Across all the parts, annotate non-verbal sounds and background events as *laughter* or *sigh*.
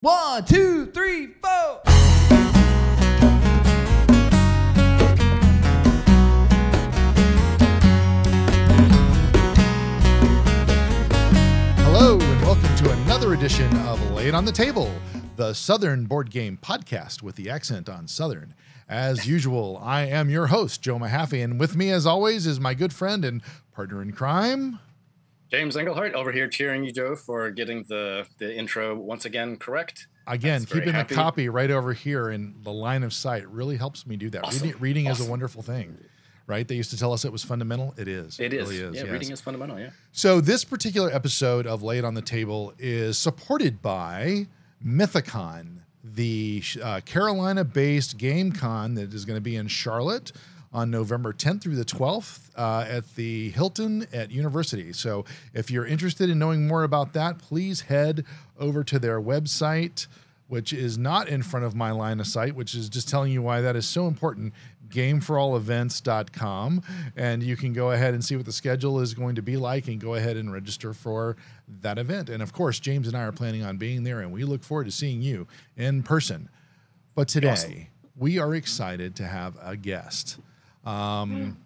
One, two, three, four. Hello, and welcome to another edition of Lay It on the Table, the Southern board game podcast with the accent on Southern. As usual, I am your host, Joe Mahaffey, and with me, as always, is my good friend and partner in crime. James Engelhardt over here cheering you, Joe, for getting the, the intro once again correct. Again, That's keeping the copy right over here in the line of sight really helps me do that. Awesome. Reading, reading is a wonderful thing, right? They used to tell us it was fundamental. It is. It is. really is. yeah, yes. reading is fundamental. Yeah. So this particular episode of Lay It on the Table is supported by Mythicon, the uh, Carolina-based game con that is going to be in Charlotte on November 10th through the 12th uh, at the Hilton at University. So if you're interested in knowing more about that, please head over to their website, which is not in front of my line of sight, which is just telling you why that is so important gameforallevents.com and you can go ahead and see what the schedule is going to be like and go ahead and register for that event. And of course, James and I are planning on being there and we look forward to seeing you in person. But today, Awesome. we are excited to have a guest. Um,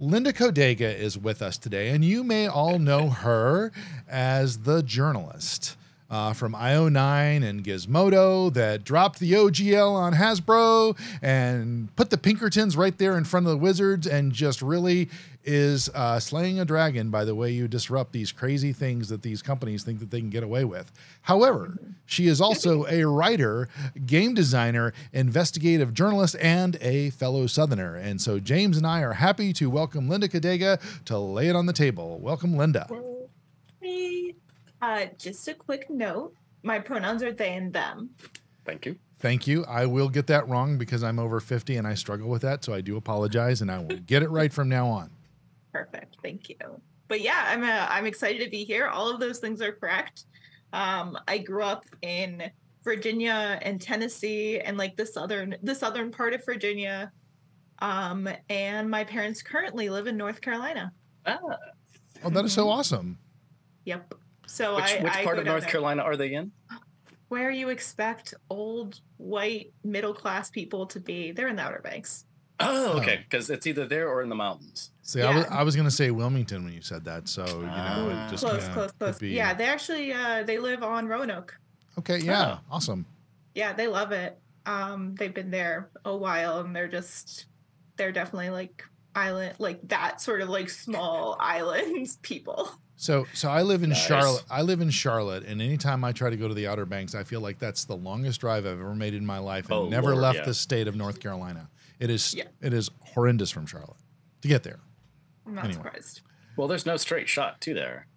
Linda Codega is with us today, and you may all know her as the journalist uh, from IO9 and Gizmodo that dropped the OGL on Hasbro and put the Pinkertons right there in front of the Wizards and just really is uh, slaying a dragon by the way you disrupt these crazy things that these companies think that they can get away with. However, she is also a writer, game designer, investigative journalist, and a fellow Southerner. And so James and I are happy to welcome Linda Codega to lay it on the table. Welcome, Linda. Hey, uh, just a quick note. My pronouns are they and them. Thank you. Thank you. I will get that wrong because I'm over 50 and I struggle with that. So I do apologize and I will get it right from now on. Perfect. Thank you. But yeah, I'm uh, I'm excited to be here. All of those things are correct. Um, I grew up in Virginia and Tennessee and like the southern the southern part of Virginia. Um, and my parents currently live in North Carolina. Ah, Oh, that is so awesome. Yep. So which I, which I part of North. Carolina are they in? Where you expect old white middle class people to be? They're in the Outer Banks. Oh, Oh. okay. Because it's either there or in the mountains. See, I was, Yeah. I was going to say Wilmington when you said that. So, you know, it just close, kinda close, close. be- Yeah, they actually uh they live on Roanoke. Okay. Yeah. Ah. Awesome. Yeah, they love it. Um, they've been there a while, and they're just they're definitely like island, like that sort of like small island *laughs* people. So, so I live in Nice. Charlotte. I live in Charlotte, and anytime I try to go to the Outer Banks, I feel like that's the longest drive I've ever made in my life, and Oh, never Lord, left yeah. the state of North Carolina. It is, Yeah. it is horrendous from Charlotte to get there. I'm not Anyway. surprised. Well, there's no straight shot to there.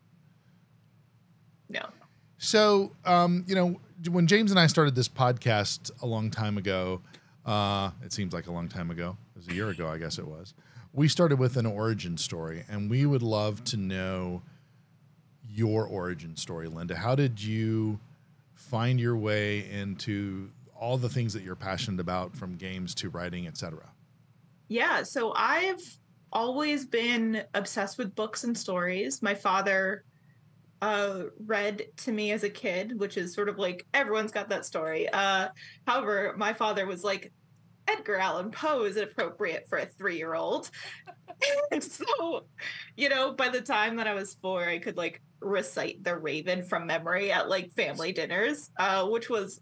No. So, um, you know, when James and I started this podcast a long time ago, uh, it seems like a long time ago. It was a year ago, I guess it was. We started with an origin story, and we would love to know your origin story, Linda. How did you find your way into all the things that you're passionate about, from games to writing, etc.? Yeah, so I've always been obsessed with books and stories. My father uh read to me as a kid, which is sort of like everyone's got that story. Uh however, my father was like Edgar Allan Poe is appropriate for a 3-year-old. *laughs* and so, you know, by the time that I was 4, I could like recite The Raven from memory at like family dinners, uh which was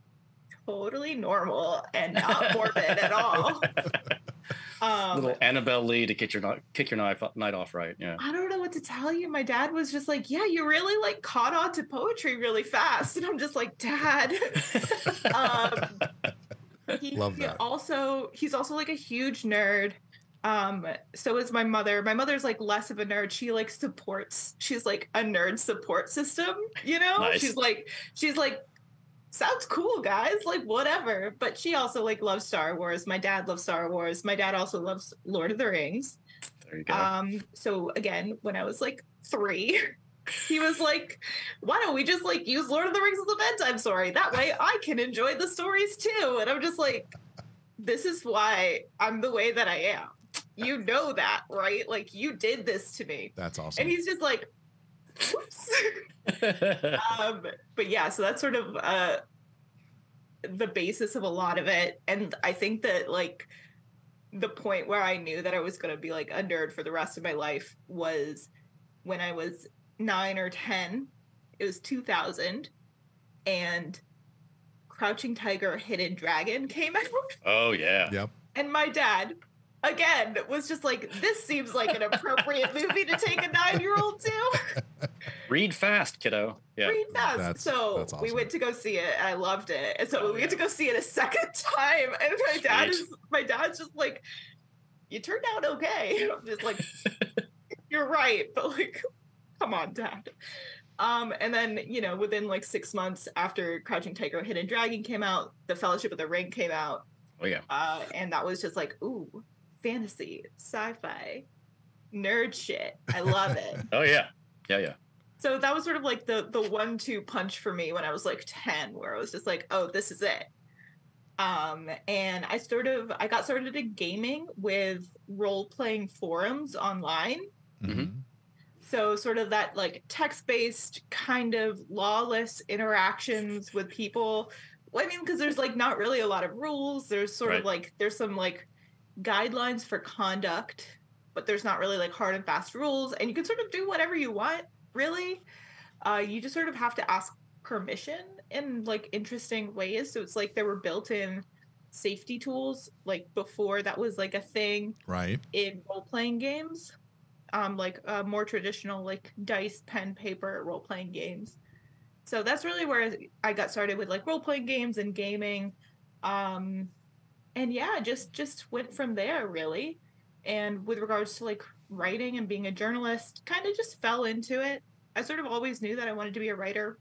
totally normal and not morbid at all. *laughs* Um, Little Annabel Lee to get your kick your knife, night off right. Yeah. I don't know what to tell you. My dad was just like, "Yeah, you really like caught on to poetry really fast," and I'm just like, "Dad." *laughs* um, he Love that. Also, he's also like a huge nerd. Um, so is my mother. My mother's like less of a nerd. She like supports. She's like a nerd support system. You know, Nice. she's like, she's like. Sounds cool, guys. Like whatever. But she also like loves Star Wars. My dad loves Star Wars. My dad also loves Lord of the Rings. there you go. Um, so again, when I was like three, he was like, "Why don't we just like use Lord of the Rings as a bedtime story? That way, I can enjoy the stories too." And I'm just like, "This is why I'm the way that I am. You know that, right? Like you did this to me." That's awesome. And he's just like, "Oops." *laughs* um, but yeah, so that's sort of uh, the basis of a lot of it. And I think that like the point where I knew that I was going to be like a nerd for the rest of my life was when I was nine or 10. It was 2000. And Crouching Tiger, Hidden Dragon came *laughs* out. Oh yeah. Yep. And my dad, again, was just like, this seems like an appropriate movie to take a nine year old to. *laughs* Read fast, kiddo. Yeah. Read fast. That's- so that's we went to go see it. And I loved it. And so Oh, we get yeah. to go see it a second *laughs* time. And my dad is my dad's just like, you turned out okay. I'm just like, you're right, but like, come on, dad. Um, and then you know, within like six months after Crouching Tiger, Hidden Dragon came out, The Fellowship of the Ring came out, Oh yeah. uh, and that was just like, ooh, fantasy, sci-fi, nerd shit. I love it. *laughs* Oh yeah. Yeah yeah. so that was sort of like the the one-two punch for me when I was like ten, where I was just like, oh, this is it. Um, and I sort of I got started in gaming with role-playing forums online. Mhm. So sort of that like text-based kind of lawless interactions with people. Well, I mean, because there's like not really a lot of rules. There's sort Right. of like there's some like guidelines for conduct, but there's not really like hard and fast rules, and you can sort of do whatever you want. Really, uh, you just sort of have to ask permission in like interesting ways. So it's like there were built-in safety tools like before that was like a thing Right. in role playing games, um, like uh, more traditional like dice, pen, paper role playing games. So that's really where I got started with like role playing games and gaming, um, and yeah, just just went from there really. And with regards to like writing and being a journalist, kind of just fell into it. I sort of always knew that I wanted to be a writer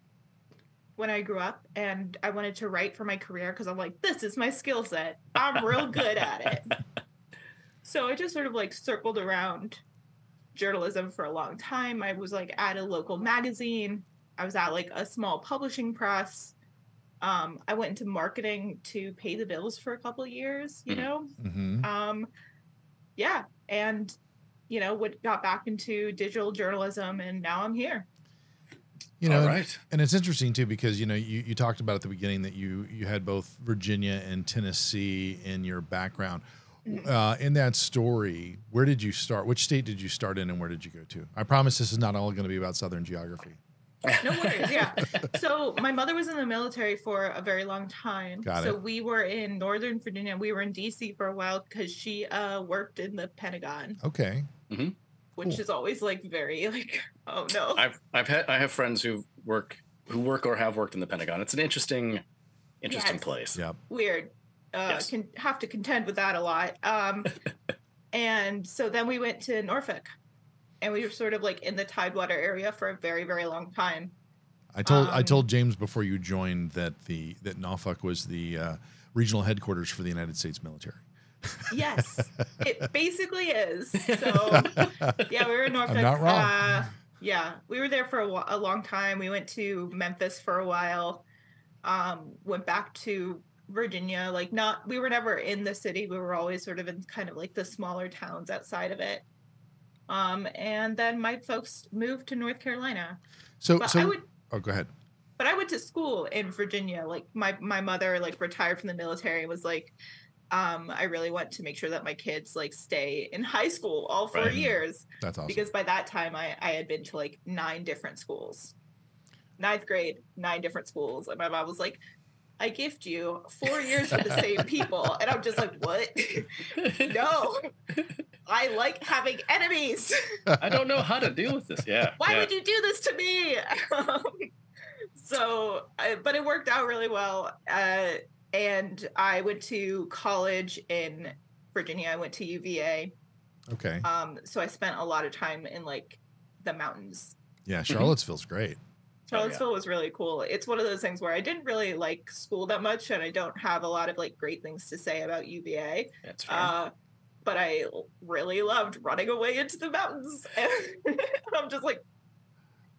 when I grew up, and I wanted to write for my career because I'm like, this is my skill set. I'm real good at it. *laughs* So I just sort of like circled around journalism for a long time. I was like at a local magazine. I was at like a small publishing press. Um, I went into marketing to pay the bills for a couple of years, you Mhm. know. hmm Um, yeah, and you know, what got back into digital journalism, and now I'm here. You know, All and- right. and it's interesting too because you know you, you talked about at the beginning that you you had both Virginia and Tennessee in your background. Mhm. Uh, in that story, where did you start? Which state did you start in, and where did you go to? I promise this is not all going to be about Southern geography. No worries. Yeah. *laughs* So my mother was in the military for a very long time. Got so it. we were in Northern Virginia. We were in DC for a while because she uh, worked in the Pentagon, Okay, which Cool. is always like very *laughs* like, oh no. I've I've had I have friends who work who work or have worked in the Pentagon. It's an interesting interesting Yes. place. yeah, weird. Uh, Yes. Can have to contend with that a lot. Um, *laughs* and so then we went to Norfolk, and we were sort of like in the Tidewater area for a very very long time. I told I Um, told James before you joined that the that Norfolk was the uh, regional headquarters for the United States military. Yes, it *laughs* basically is. So *laughs* yeah, we were in Norfolk. not wrong. Uh, yeah, we were there for a, a long time. We went to Memphis for a while. Um, went back to Virginia. Like not, we were never in the city. We were always sort of in kind of like the smaller towns outside of it. Um, and then my folks moved to North Carolina. So But so I would, oh, go ahead. but I went to school in Virginia. Like my my mother like retired from the military was like, um, I really want to make sure that my kids like stay in high school all four Right. years That's awesome. because by that time I, I had been to like nine different schools. Ninth grade, nine different schools. And my mom was like, I gift you four *laughs* years with the same people. And I'm just like, what? *laughs* no. I like having enemies. I don't know how to deal with this. Yeah. Why yeah. would you do this to me? Um, *laughs* so, I, but it worked out really well. Uh, and I went to college in Virginia. I went to UVA. okay, Um, so I spent a lot of time in like the mountains. yeah, Charlottesville's great. Oh, yeah. Charlottesville was really cool. It's one of those things where I didn't really like school that much, and I don't have a lot of like great things to say about UVA. That's fair. Uh, but I really loved running away into the mountains. *laughs* And I'm just like,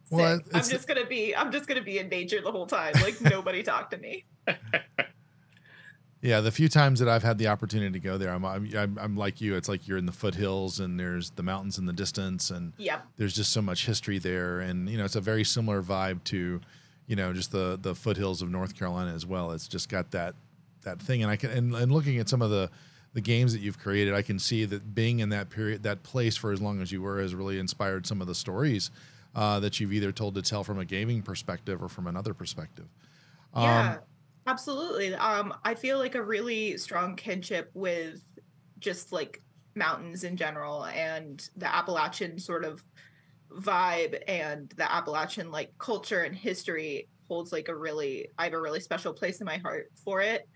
Well. I'm just gonna be, I'm just gonna be in nature the whole time. Like nobody talk to me. *laughs* Yeah, the few times that I've had the opportunity to go there, I'm, I'm I'm like you. It's like you're in the foothills and there's the mountains in the distance, and Yep. there's just so much history there. And you know, it's a very similar vibe to, you know, just the the foothills of North Carolina as well. It's just got that that thing, and I can and, and looking at some of the the games that you've created, I can see that being in that period, that place for as long as you were, has really inspired some of the stories uh, that you've either told to tell from a gaming perspective or from another perspective. Um, Yeah, absolutely. Um, I feel like a really strong kinship with just like mountains in general and the Appalachian sort of vibe and the Appalachian like culture and history holds like a really I have a really special place in my heart for it.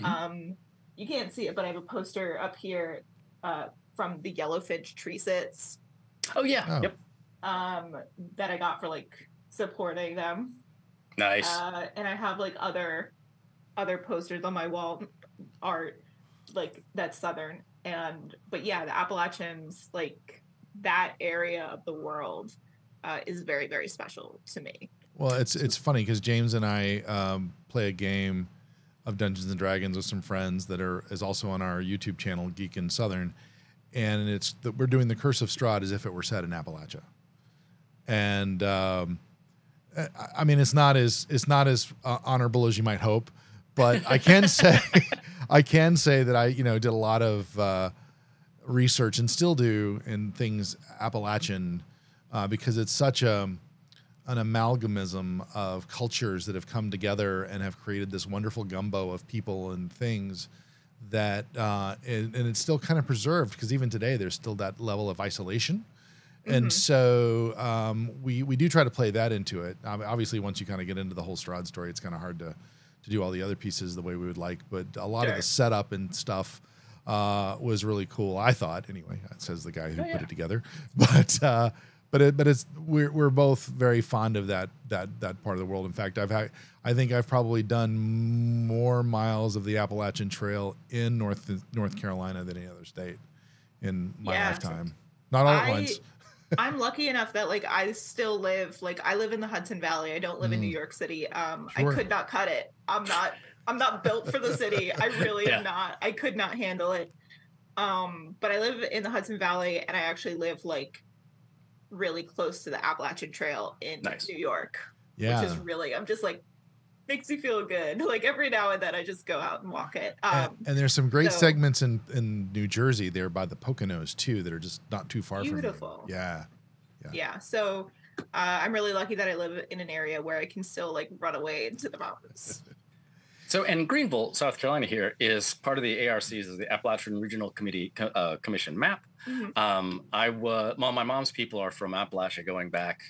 Mhm. Um, you can't see it, but I have a poster up here uh, from the Yellowfinch tree sits Oh yeah. Oh. Yep. um, that I got for like supporting them. Nice. Uh, and I have like other other posters on my wall art like that's southern. And but yeah the Appalachians like that area of the world uh, is very very special to me. Well, it's it's funny because James and I um, play a game of Dungeons and Dragons with some friends that are is also on our YouTube channel, Geek and Southern, and it's that we're doing the Curse of Strahd as if it were set in Appalachia, and um, I- I mean it's not as it's not as uh, honorable as you might hope, but I can say *laughs* I can say that I you know did a lot of uh, research and still do in things Appalachian uh, because it's such a an amalgamism of cultures that have come together and have created this wonderful gumbo of people and things that uh, and, and it's still kind of preserved because even today there's still that level of isolation and Mhm. so um, we we do try to play that into it obviously once you kind of get into the whole Strahd story it's kind of hard to to do all the other pieces the way we would like but a lot of the setup and stuff uh, was really cool I thought anyway says the guy who Oh, put it together *laughs* but uh, but it, but it's we're we're both very fond of that that that part of the world. In fact, I've had I think I've probably done more miles of the Appalachian Trail in North North Carolina than any other state in my Yeah. lifetime. Not all at once. I'm lucky enough that like I still live like I live in the Hudson Valley. I don't live in New Mm. York City. Um Sure. I could not cut it. I'm not I'm not built for the city. I really Yeah. am not. I could not handle it. Um but I live in the Hudson Valley and I actually live like really close to the Appalachian Trail in Nice. New York. Yeah. Which is really I'm just like makes me feel good. *laughs* Like every now and then I just go out and walk it. and, Um and there's some great so- segments in, in New Jersey there by the Poconos too that are just not too far Beautiful. from you. Yeah. yeah so uh, i'm really lucky that i live in an area where i can still like run away into the mountains *laughs* So, and Greenville, South Carolina, here is part of the ARC's, is the Appalachian Regional Committee uh, Commission map. Mhm. Um, I was, well, my mom's people are from Appalachia, going back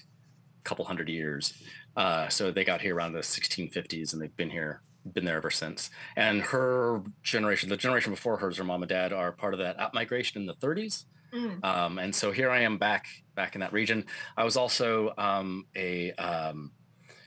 a couple hundred years. Uh, so they got here around the 1650s, and they've been here, been there ever since. And her generation, the generation before hers, her mom and dad, are part of that out migration in the 30s. Mm. Um, and so here I am back back in that region. I was also um, a um,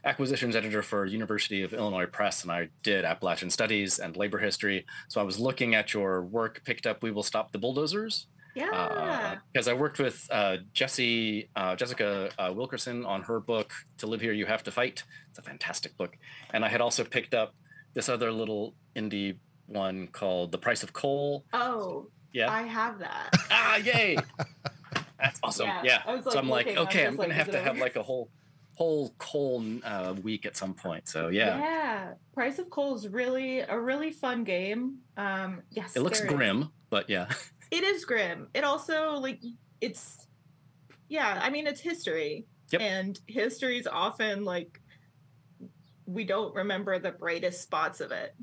acquisitions editor for University of Illinois Press, and I did Appalachian Studies and labor history. So I was looking at your work, picked up "We Will Stop the Bulldozers" yeah because I worked with uh, Jesse uh, Jessica uh, Wilkerson on her book "To Live Here You Have to Fight." It's a fantastic book, and I had also picked up this other little indie one called "The Price of Coal." oh Yeah. i have that *laughs* ah, yay! That's awesome. Yeah, Yeah. Was, so I'm like, I'm okay, I'm gonna like, have to have like a whole whole coal uh, week at some point. So yeah, yeah price of coal is really a really fun game um yes it looks there is. grim, but yeah, *laughs* it is grim it also like it's yeah i mean it's history Yep. and history is often like we don't remember the brightest spots of it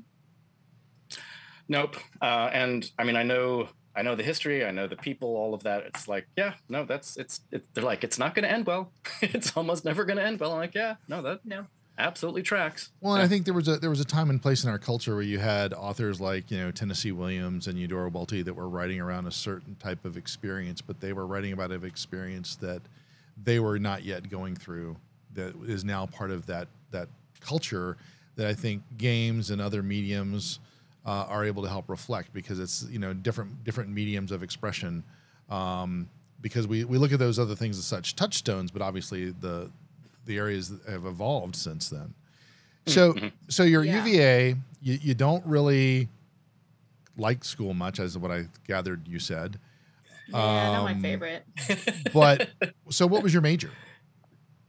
nope. Uh, and I mean, I know. I know the history. I know the people. All of that. It's like, yeah, no, that's it's. It, they're like, it's not going to end well. *laughs* it's almost never going to end well. I'm like, yeah, no, that no absolutely tracks. Well, Yeah. I think there was a there was a time and place in our culture where you had authors like you know Tennessee Williams and Eudora Welty that were writing around a certain type of experience, but they were writing about an experience that they were not yet going through that is now part of that that culture that I think games and other mediums uh, are able to help reflect because it's you know different different mediums of expression. Um, because we, we look at those other things as such touchstones, but obviously the the areas have evolved since then. So Mhm. so your Yeah. UVA, you, you don't really like school much, as what I gathered you said. yeah not my Um, favorite *laughs* But so what was your major?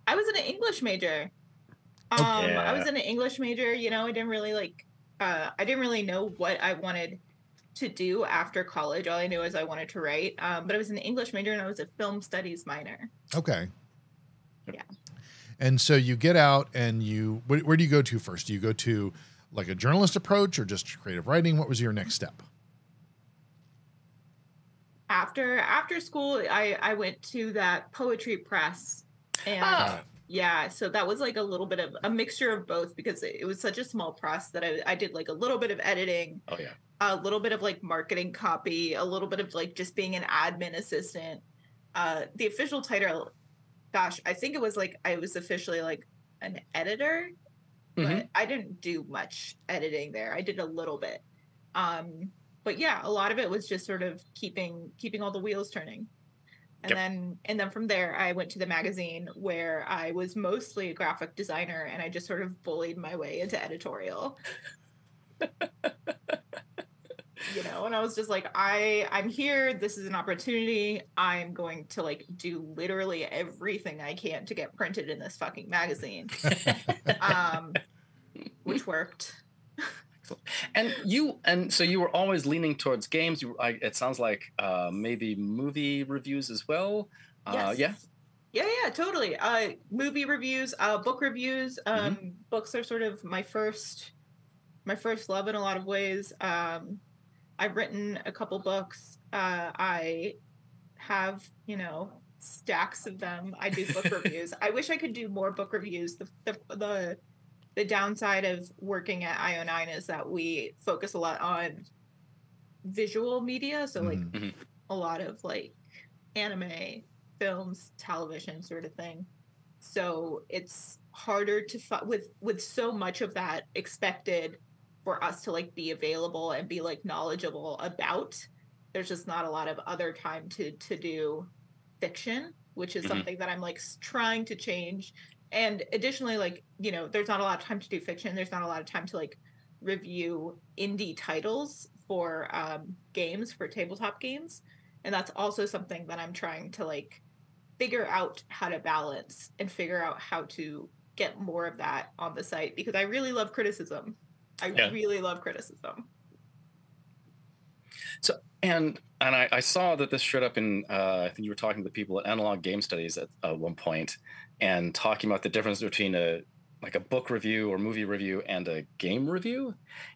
I was an English major. Um, I Yeah. was an English major. You know, I didn't really like. Uh, I didn't really know what I wanted to do after college. All I knew is I wanted to write. Um, but I was an English major and I was a film studies minor. Okay. Yeah. And so you get out and you where, where do you go to first? Do you go to like a journalist approach or just creative writing? What was your next step? After after school, I I went to that poetry press, and Ah. yeah, so that was like a little bit of a mixture of both because it, it was such a small press that I I did like a little bit of editing, Oh yeah. a little bit of like marketing copy, a little bit of like just being an admin assistant. Uh, the official title, gosh, I think it was like I was officially like an editor, but Mhm. I didn't do much editing there. I did a little bit. Um, but yeah, a lot of it was just sort of keeping keeping all the wheels turning. And Yep. then and then from there I went to the magazine where I was mostly a graphic designer and I just sort of bullied my way into editorial. *laughs* you know, and I was just like I I'm here, this is an opportunity. I'm going to like do literally everything I can to get printed in this fucking magazine. *laughs* um which worked. And you and so you were always leaning towards games. You, I, it sounds like uh, maybe movie reviews as well. Uh, yeah. Yeah, yeah, totally. Uh, movie reviews, uh, book reviews. Um, Books are sort of my first, my first love in a lot of ways. Um, I've written a couple books. Uh, I have, you know, stacks of them. I do book *laughs* reviews. I wish I could do more book reviews. The the the, the downside of working at IO9 is that we focus a lot on visual media. So like Mhm. a lot of like anime, films, television sort of thing. So it's harder to fi- with with so much of that expected for us to like be available and be like knowledgeable about. There's just not a lot of other time to to do fiction, which is Mhm. something that I'm like trying to change. And additionally, like you know, there's not a lot of time to do fiction. There's not a lot of time to like review indie titles for um, games for tabletop games and that's also something that i'm trying to like figure out how to balance and figure out how to get more of that on the site because i really love criticism i Yeah. really love criticism So And and I, I saw that this showed up in uh, I think you were talking to the people at Analog Game Studies at uh, one point, and talking about the difference between a like a book review or movie review and a game review,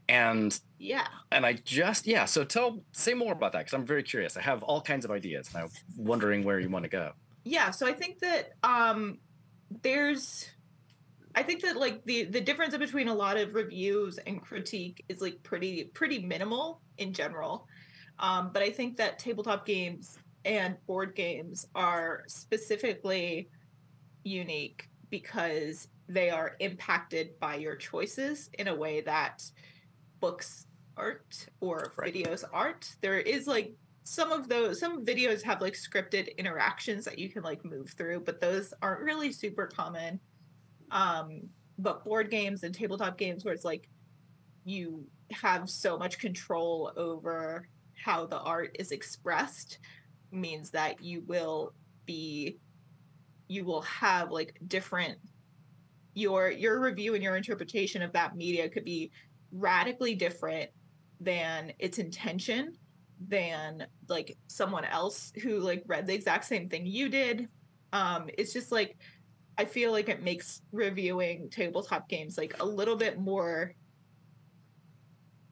and yeah and I just yeah. So tell say more about that because I'm very curious. I have all kinds of ideas, and I'm wondering where you want to go. yeah so i think that um there's i think that like the the difference between a lot of reviews and critique is like pretty pretty minimal in general. Um but i think that tabletop games and board games are specifically unique because they are impacted by your choices in a way that books aren't or Right. videos aren't. There is like some of those some videos have like scripted interactions that you can like move through but those aren't really super common um but board games and tabletop games where it's like you have so much control over how the art is expressed means that you will be you will have like different your your review and your interpretation of that media could be radically different than its intention than like someone else who like read the exact same thing you did. Um it's just like i feel like it makes reviewing tabletop games like a little bit more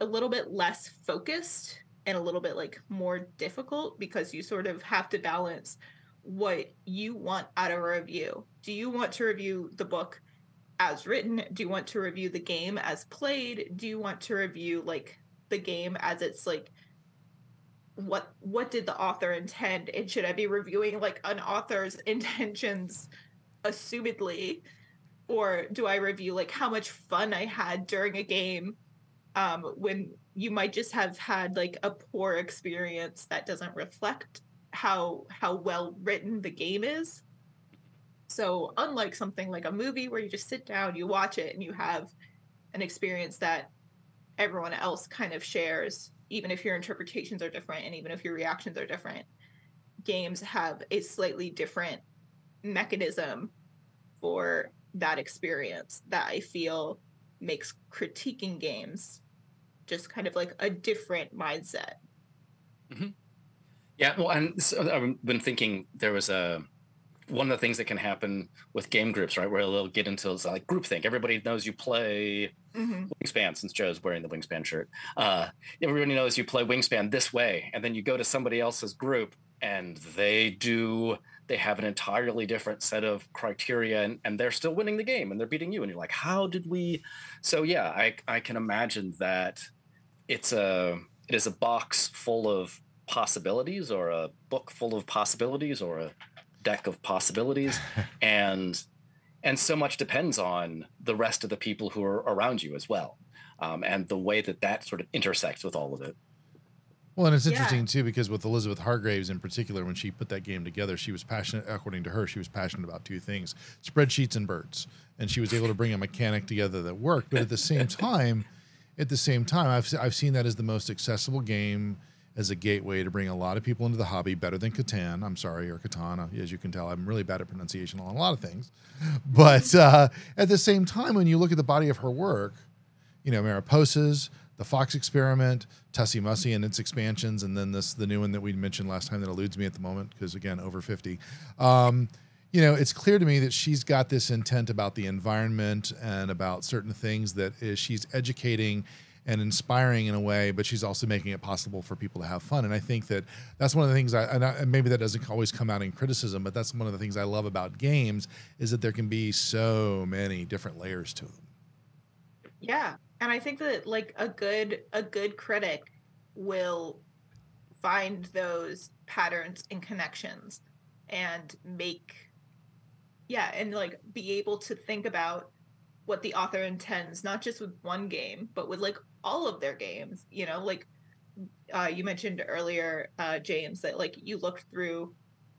a little bit less focused and a little bit like more difficult because you sort of have to balance what you want out of a review. Do you want to review the book as written? Do you want to review the game as played? Do you want to review like the game as it's like what what did the author intend? And should i be reviewing like an author's *laughs* intentions assumedly or do i review like how much fun i had during a game um when you might just have had like a poor experience that doesn't reflect how how well written the game is? So unlike something like a movie where you just sit down you watch it and you have an experience that everyone else kind of shares even if your interpretations are different and even if your reactions are different games have a slightly different mechanism for that experience that I feel makes critiquing games just kind of like a different mindset. Mm-hmm. Yeah, well, and so I've been thinking there was a one of the things that can happen with game groups, right, where they'll get into like groupthink. Everybody knows you play mm-hmm. Wingspan, since Joe's wearing the Wingspan shirt. Uh, everybody knows you play Wingspan this way, and then you go to somebody else's group and they do they have an entirely different set of criteria and, and they're still winning the game and they're beating you and you're like how did we so yeah i i can imagine that it's a it is a box full of possibilities or a book full of possibilities or a deck of possibilities *laughs* and and so much depends on the rest of the people who are around you as well um, and the way that that sort of intersects with all of it well, and it's interesting yeah. too because with Elizabeth Hargraves in particular, when she put that game together, she was passionate. According to her, she was passionate about two things: spreadsheets and birds. And she was able to bring a mechanic together that worked. But at the same *laughs* time, at the same time, I've I've seen that as the most accessible game as a gateway to bring a lot of people into the hobby, better than Catan. I'm sorry, or Katana. As you can tell, I'm really bad at pronunciation on a lot of things. But uh, at the same time, when you look at the body of her work, you know, Mariposas, the Fox Experiment, Tussie Mussie and its expansions, and then this the new one that we mentioned last time that eludes me at the moment because again over fifty. Um, you know, it's clear to me that she's got this intent about the environment and about certain things that is she's educating and inspiring in a way, but she's also making it possible for people to have fun. And I think that that's one of the things I, and, I, and maybe that doesn't always come out in criticism, but that's one of the things I love about games is that there can be so many different layers to them. Yeah, and i think that like a good a good critic will find those patterns and connections and make yeah and like be able to think about what the author intends not just with one game but with like all of their games. You know like uh, you mentioned earlier uh, james that like you looked through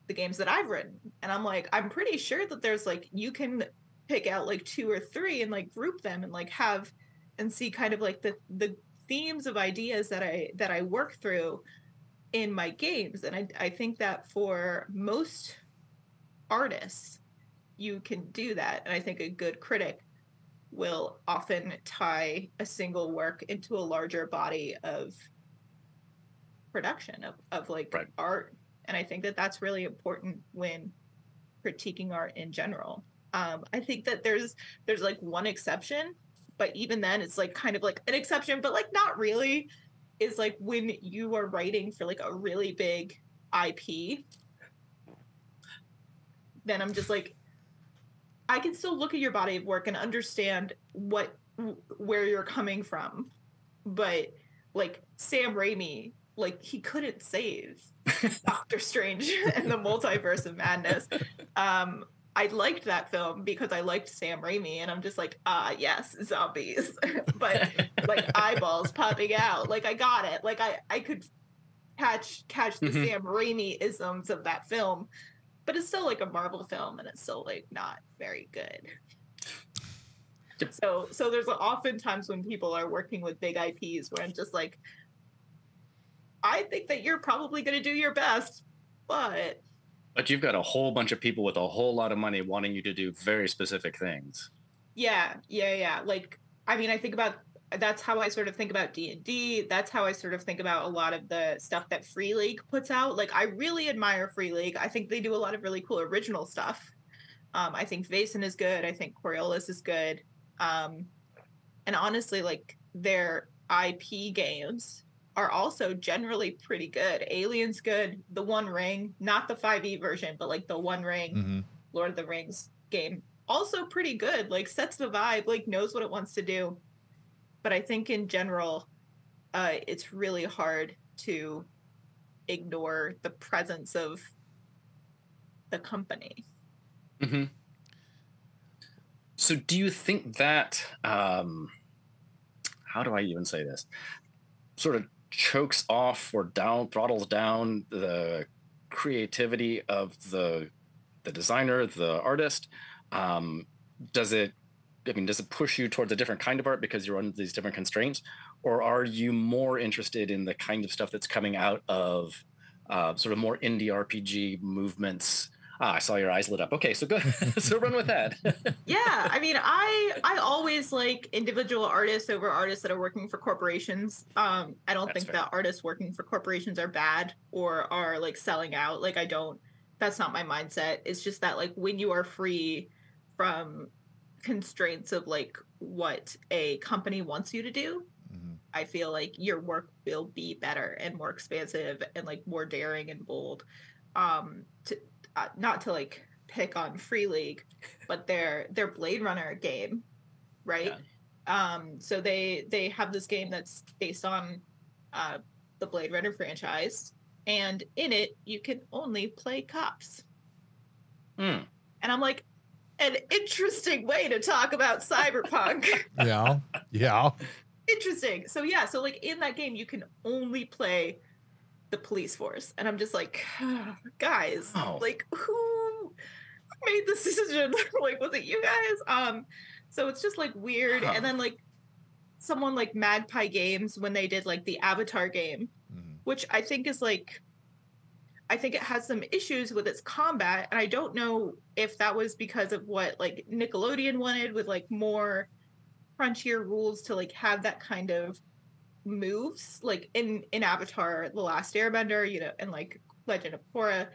the games that i've written and i'm like i'm pretty sure that there's like you can pick out like two or three and like group them and like have and see kind of like the the themes of ideas that I that I work through in my games. And I, I think that for most artists, you can do that. And I think a good critic will often tie a single work into a larger body of production of, of like right. art. And I think that that's really important when critiquing art in general. Um, I think that there's there's like one exception but even then it's like kind of like an exception but like not really is like when you are writing for like a really big ip then i'm just like i can still look at your body of work and understand what where you're coming from but like sam raimi like he couldn't save *laughs* doctor strange and the multiverse of madness. Um I liked that film because I liked Sam Raimi, and I'm just like, ah, yes, zombies, *laughs* but like *laughs* eyeballs popping out. Like I got it. Like I I could catch catch the mm-hmm. Sam Raimi isms of that film, but it's still like a Marvel film, and it's still like not very good. So so there's oftentimes when people are working with big IPs where I'm just like, I think that you're probably going to do your best, but but you've got a whole bunch of people with a whole lot of money wanting you to do very specific things. Yeah, yeah, yeah. Like, I mean, I think about that's how I sort of think about D and D. That's how I sort of think about a lot of the stuff that Free League puts out. Like, I really admire Free League. I think they do a lot of really cool original stuff. Um, I think Vaesen is good. I think Coriolis is good. Um, and honestly, like their IP games are also generally pretty good. Alien's good. The One Ring, not the 5e version, but like the One Ring mm-hmm. Lord of the Rings game, also pretty good. Like sets the vibe, like knows what it wants to do. But I think in general, uh, it's really hard to ignore the presence of the company. Mm-hmm. So, do you think that? Um, how do I even say this? Sort of chokes off or down throttles down the creativity of the the designer, the artist? Um, does it I mean, does it push you towards a different kind of art because you're under these different constraints, or are you more interested in the kind of stuff that's coming out of uh, sort of more indie RPG movements Ah, I saw your eyes lit up. Okay, so go. *laughs* so run with that. *laughs* yeah, I mean, I I always like individual artists over artists that are working for corporations. Um, I don't That's think fair. that artists working for corporations are bad or are like selling out. Like I don't. That's not my mindset. It's just that like when you are free from constraints of like what a company wants you to do, Mhm. I feel like your work will be better and more expansive and like more daring and bold. Um, to uh, not to like pick on Free League, but their their Blade Runner game, right? Um, so they they have this game that's based on uh, the Blade Runner franchise, and in it you can only play cops. Hmm. And I'm like, an interesting way to talk about cyberpunk. *laughs* Yeah, yeah. interesting. So yeah, so like in that game, you can only play the police force, and I'm just like, *sighs* guys, Oh. like who made this decision? *laughs* like, was it you guys? Um, so it's just like weird. Huh. And then like someone like Magpie Games when they did like the Avatar game, Mhm. which I think is like. I think it has some issues with its combat, and I don't know if that was because of what like Nickelodeon wanted with like more crunchier rules to like have that kind of moves like in in avatar the last airbender you know and like legend of korra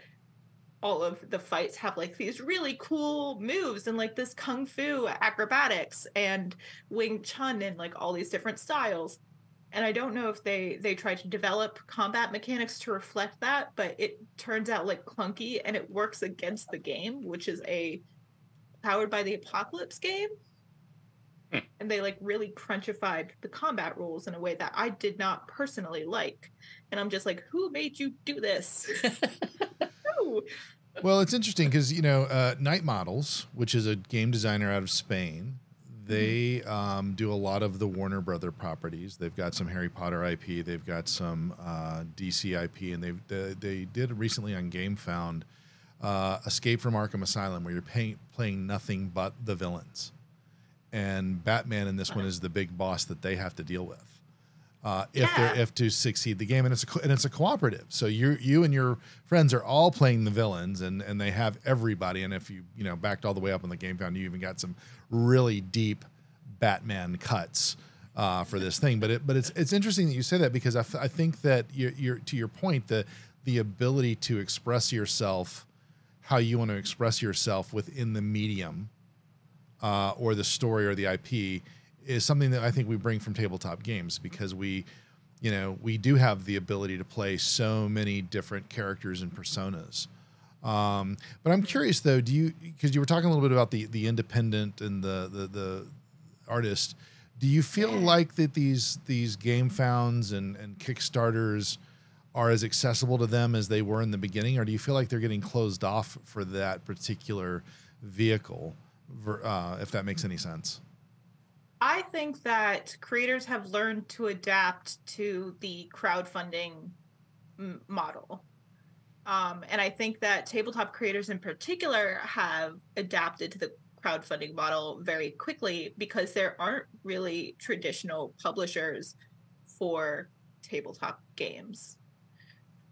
all of the fights have like these really cool moves and like this kung fu acrobatics and wing chun and like all these different styles. And i don't know if they they tried to develop combat mechanics to reflect that but it turns out like clunky and it works against the game which is a powered by the apocalypse game and they like really crunchified the combat rules in a way that I did not personally like. And I'm just like, who made you do this? *laughs* Who? Well, it's interesting because you know uh, Knight Models, which is a game designer out of Spain, they um, do a lot of the Warner Brother properties. They've got some Harry Potter IP, they've got some uh, DC IP, and they've they, they did recently on GameFound uh, Escape from Arkham Asylum, where you're paying, playing nothing but the villains, and Batman in this one is the big boss that they have to deal with. Uh, if Yeah. they're if to succeed the game and it's a and it's a cooperative so you you and your friends are all playing the villains and and they have everybody and if you you know backed all the way up on the game found you even got some really deep Batman cuts uh, for this thing but it but it's it's interesting that you say that because I, f- I think that you're, you're to your point the the ability to express yourself how you want to express yourself within the medium uh, or the story or the IP is something that I think we bring from tabletop games because we, you know, we do have the ability to play so many different characters and personas. Um, but I'm curious though, do you because you were talking a little bit about the the independent and the the the artist, do you feel like that these these game founds and and Kickstarters are as accessible to them as they were in the beginning, or do you feel like they're getting closed off for that particular vehicle? Uh, if that makes any sense. I think that creators have learned to adapt to the crowdfunding m- model. Um, and I think that tabletop creators in particular have adapted to the crowdfunding model very quickly because there aren't really traditional publishers for tabletop games.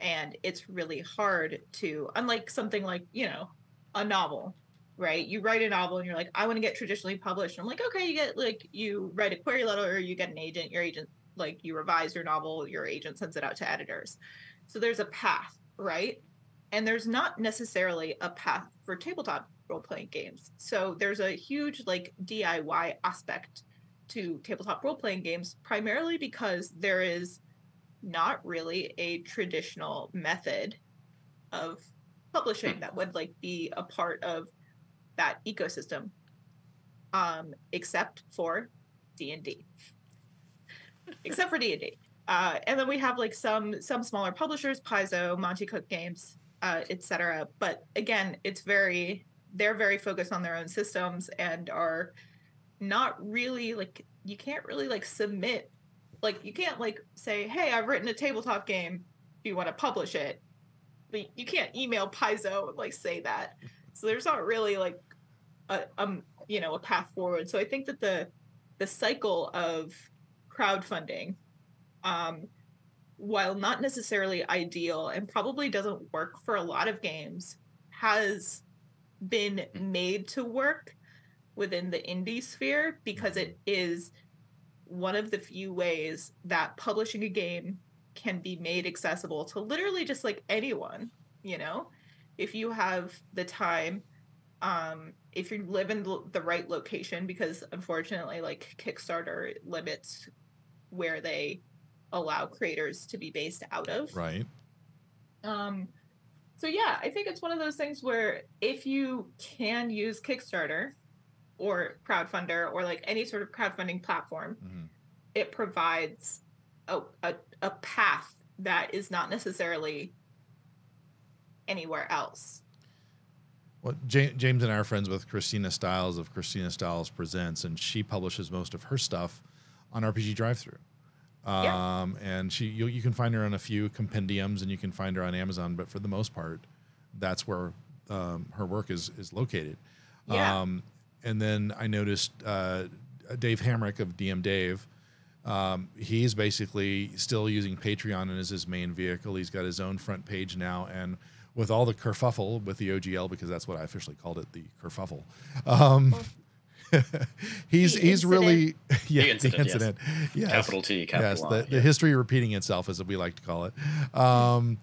And it's really hard to, unlike something like, you know, a novel, right? You write a novel and you're like, I want to get traditionally published. And I'm like, okay, you get like, you write a query letter or you get an agent, your agent, like, you revise your novel, your agent sends it out to editors. So there's a path, right? And there's not necessarily a path for tabletop role playing games. So there's a huge like DIY aspect to tabletop role playing games, primarily because there is not really a traditional method of publishing that would like be a part of that ecosystem um except for d&d except for d&d uh, and then we have like some some smaller publishers paizo monty cook games uh, etc but again it's very they're very focused on their own systems and are not really like you can't really like submit like you can't like say hey i've written a tabletop game. Do you want to publish it. But you can't email paizo and like say that. So there's not really like a um you know a path forward so i think that the the cycle of crowdfunding um while not necessarily ideal and probably doesn't work for a lot of games has been made to work within the indie sphere because it is one of the few ways that publishing a game can be made accessible to literally just like anyone, you know? If you have the time, um, if you live in the right location, because unfortunately, like Kickstarter limits where they allow creators to be based out of. Right. Um, so yeah, I think it's one of those things where if you can use Kickstarter or crowdfunder or like any sort of crowdfunding platform, Mm-hmm. it provides a, a, a path that is not necessarily anywhere else. Well, Ja- James and I are friends with Christina Stiles of Christina Stiles Presents, and she publishes most of her stuff on RPG Drive Through. Yeah. Um, and she you, you can find her on a few compendiums, and you can find her on Amazon. But for the most part, that's where um, her work is is located. Yeah. Um, and then I noticed uh, Dave Hamrick of DM Dave. Um, he's basically still using Patreon as his main vehicle. He's got his own front page now, and with all the kerfuffle with the OGL, because that's what I officially called it, the kerfuffle. Um, *laughs* he's The he's really *laughs* yeah The incident, yes. incident. Yes. Capital T, capital yes, I, the, the yeah. history repeating itself, as we like to call it. Um,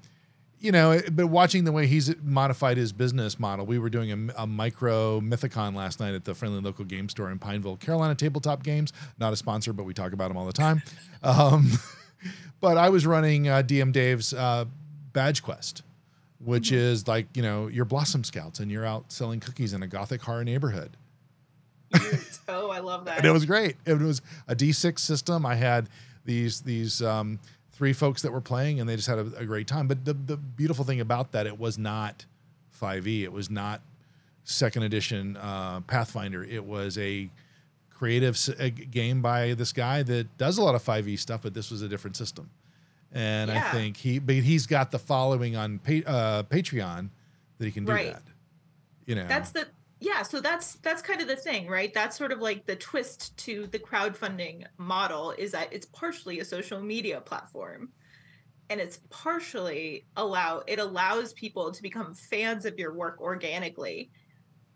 you know, but watching the way he's modified his business model, we were doing a, a micro Mythicon last night at the friendly local game store in Pineville, Carolina Tabletop Games. Not a sponsor, but we talk about them all the time. *laughs* Um, but I was running uh, DM Dave's uh, Badge Quest, which is like you know your Blossom Scouts, and you're out selling cookies in a gothic horror neighborhood. oh, I love that. *laughs* and it was great. It was a D6 system. I had these these um, three folks that were playing, and they just had a, a great time. But the the beautiful thing about that, it was not 5e. It was not second edition uh, Pathfinder. It was a creative s- a game by this guy that does a lot of 5e stuff, but this was a different system. And I think he, but he's got the following on pa- uh, Patreon that he can do Right. that. You know, that's the yeah so that's that's kind of the thing right that's sort of like the twist to the crowdfunding model is that it's partially a social media platform and it's partially allow it allows people to become fans of your work organically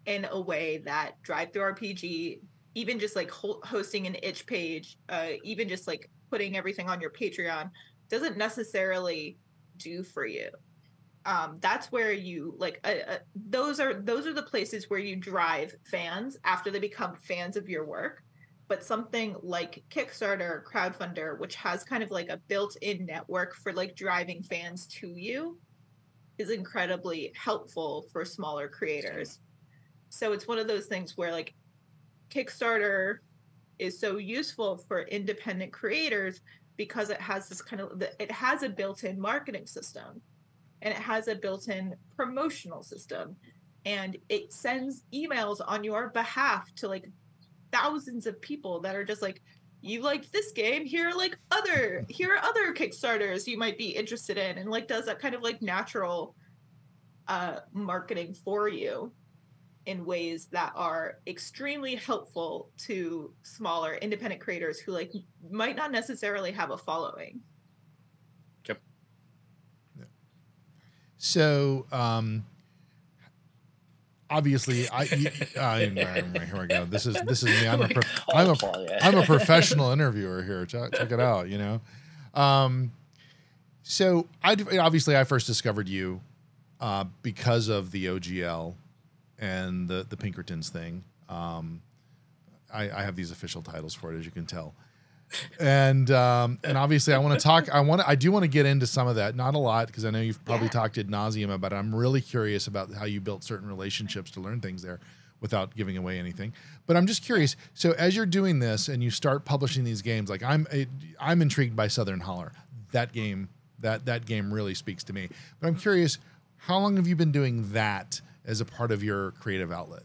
in a way that DriveThruRPG even just like ho- hosting an itch page uh, even just like putting everything on your patreon doesn't necessarily do for you. Um, that's where you like uh, uh, those are those are the places where you drive fans after they become fans of your work. But something like kickstarter or crowdfunder which has kind of like a built-in network for like driving fans to you is incredibly helpful for smaller creators. So it's one of those things where like kickstarter is so useful for independent creators because it has this kind of it has a built-in marketing system and it has a built-in promotional system. And it sends emails on your behalf to like thousands of people that are just like you liked this game? Here are like other here are other kickstarters you might be interested in and like does that kind of like natural uh marketing for you in ways that are extremely helpful to smaller independent creators who like might not necessarily have a following Yep. So, um, obviously, I, you, I, here we go. This is this is me. I'm *laughs* a pro, I'm a I'm a professional interviewer here. Check, check it out. You know, um, so I obviously I first discovered you uh, because of the OGL and the the Pinkertons thing. Um, I, I have these official titles for it, as you can tell and um, and obviously I want to talk. I want. I do want to get into some of that. Not a lot because I know you've probably Yeah. talked ad nauseum about. it. I'm really curious about how you built certain relationships to learn things there, without giving away anything. But I'm just curious. So as you're doing this and you start publishing these games, like I'm, I'm intrigued by Southern Holler. That game, that that game really speaks to me. But I'm curious, how long have you been doing that as a part of your creative outlet?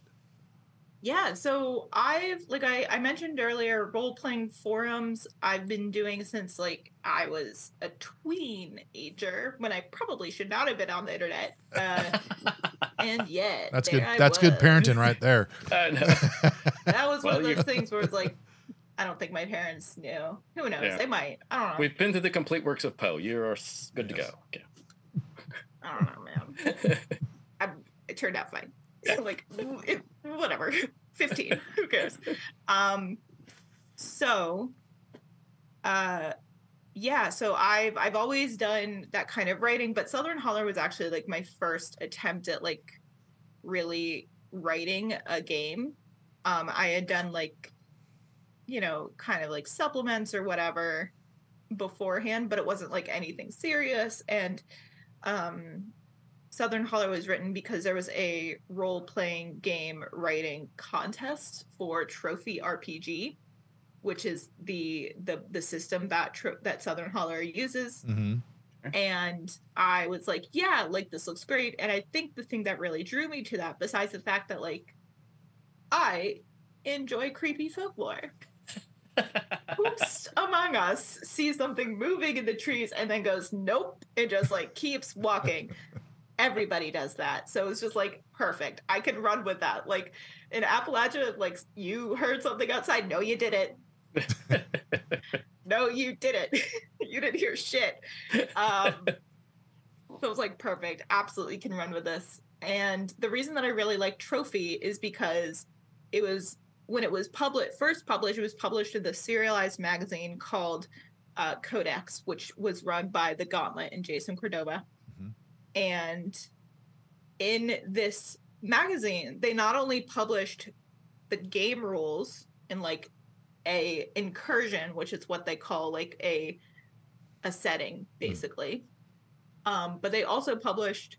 Yeah, so I've like I, I mentioned earlier, role playing forums I've been doing since like I was a tween ager when I probably should not have been on the internet. Uh, *laughs* and yet That's there good. I That's good parenting right there. *laughs* Uh, no. *laughs* That was one of those you- things where it's like I don't think my parents knew. Who knows? Yeah. They might. I don't know. We've been through the complete works of Poe. You're s- good to go. Okay. I don't know, man. Turned out fine. So like it, whatever. *laughs* 15. Who cares? Um so uh yeah, so I've I've always done that kind of writing, but Southern Holler was actually like my first attempt at like really writing a game. Um I had done like you know, kind of like supplements or whatever beforehand, but it wasn't like anything serious and um Southern Holler was written because there was a role playing game writing contest for Trophy RPG, which is the the the system that tro- that Southern Holler uses. hmm And I was like, yeah, like this looks great. And I think the thing that really drew me to that, besides the fact that like I enjoy creepy folklore. *laughs* Whoops among us sees something moving in the trees and then goes, nope, and just like keeps walking. *laughs* Everybody does that. So it's just like perfect. I can run with that. Like in Appalachia, like you heard something outside. No, you didn't. No, you didn't. *laughs* you didn't hear shit. Um, so it was like perfect. Absolutely can run with this. And the reason that I really like Trophy is because it was when it was published first published, it was published in the serialized magazine called uh, Codex, which was run by the Gauntlet and Jason Cordova. And in this magazine, they not only published the game rules in like a incursion, which is what they call like a a setting, basically. Um, but they also published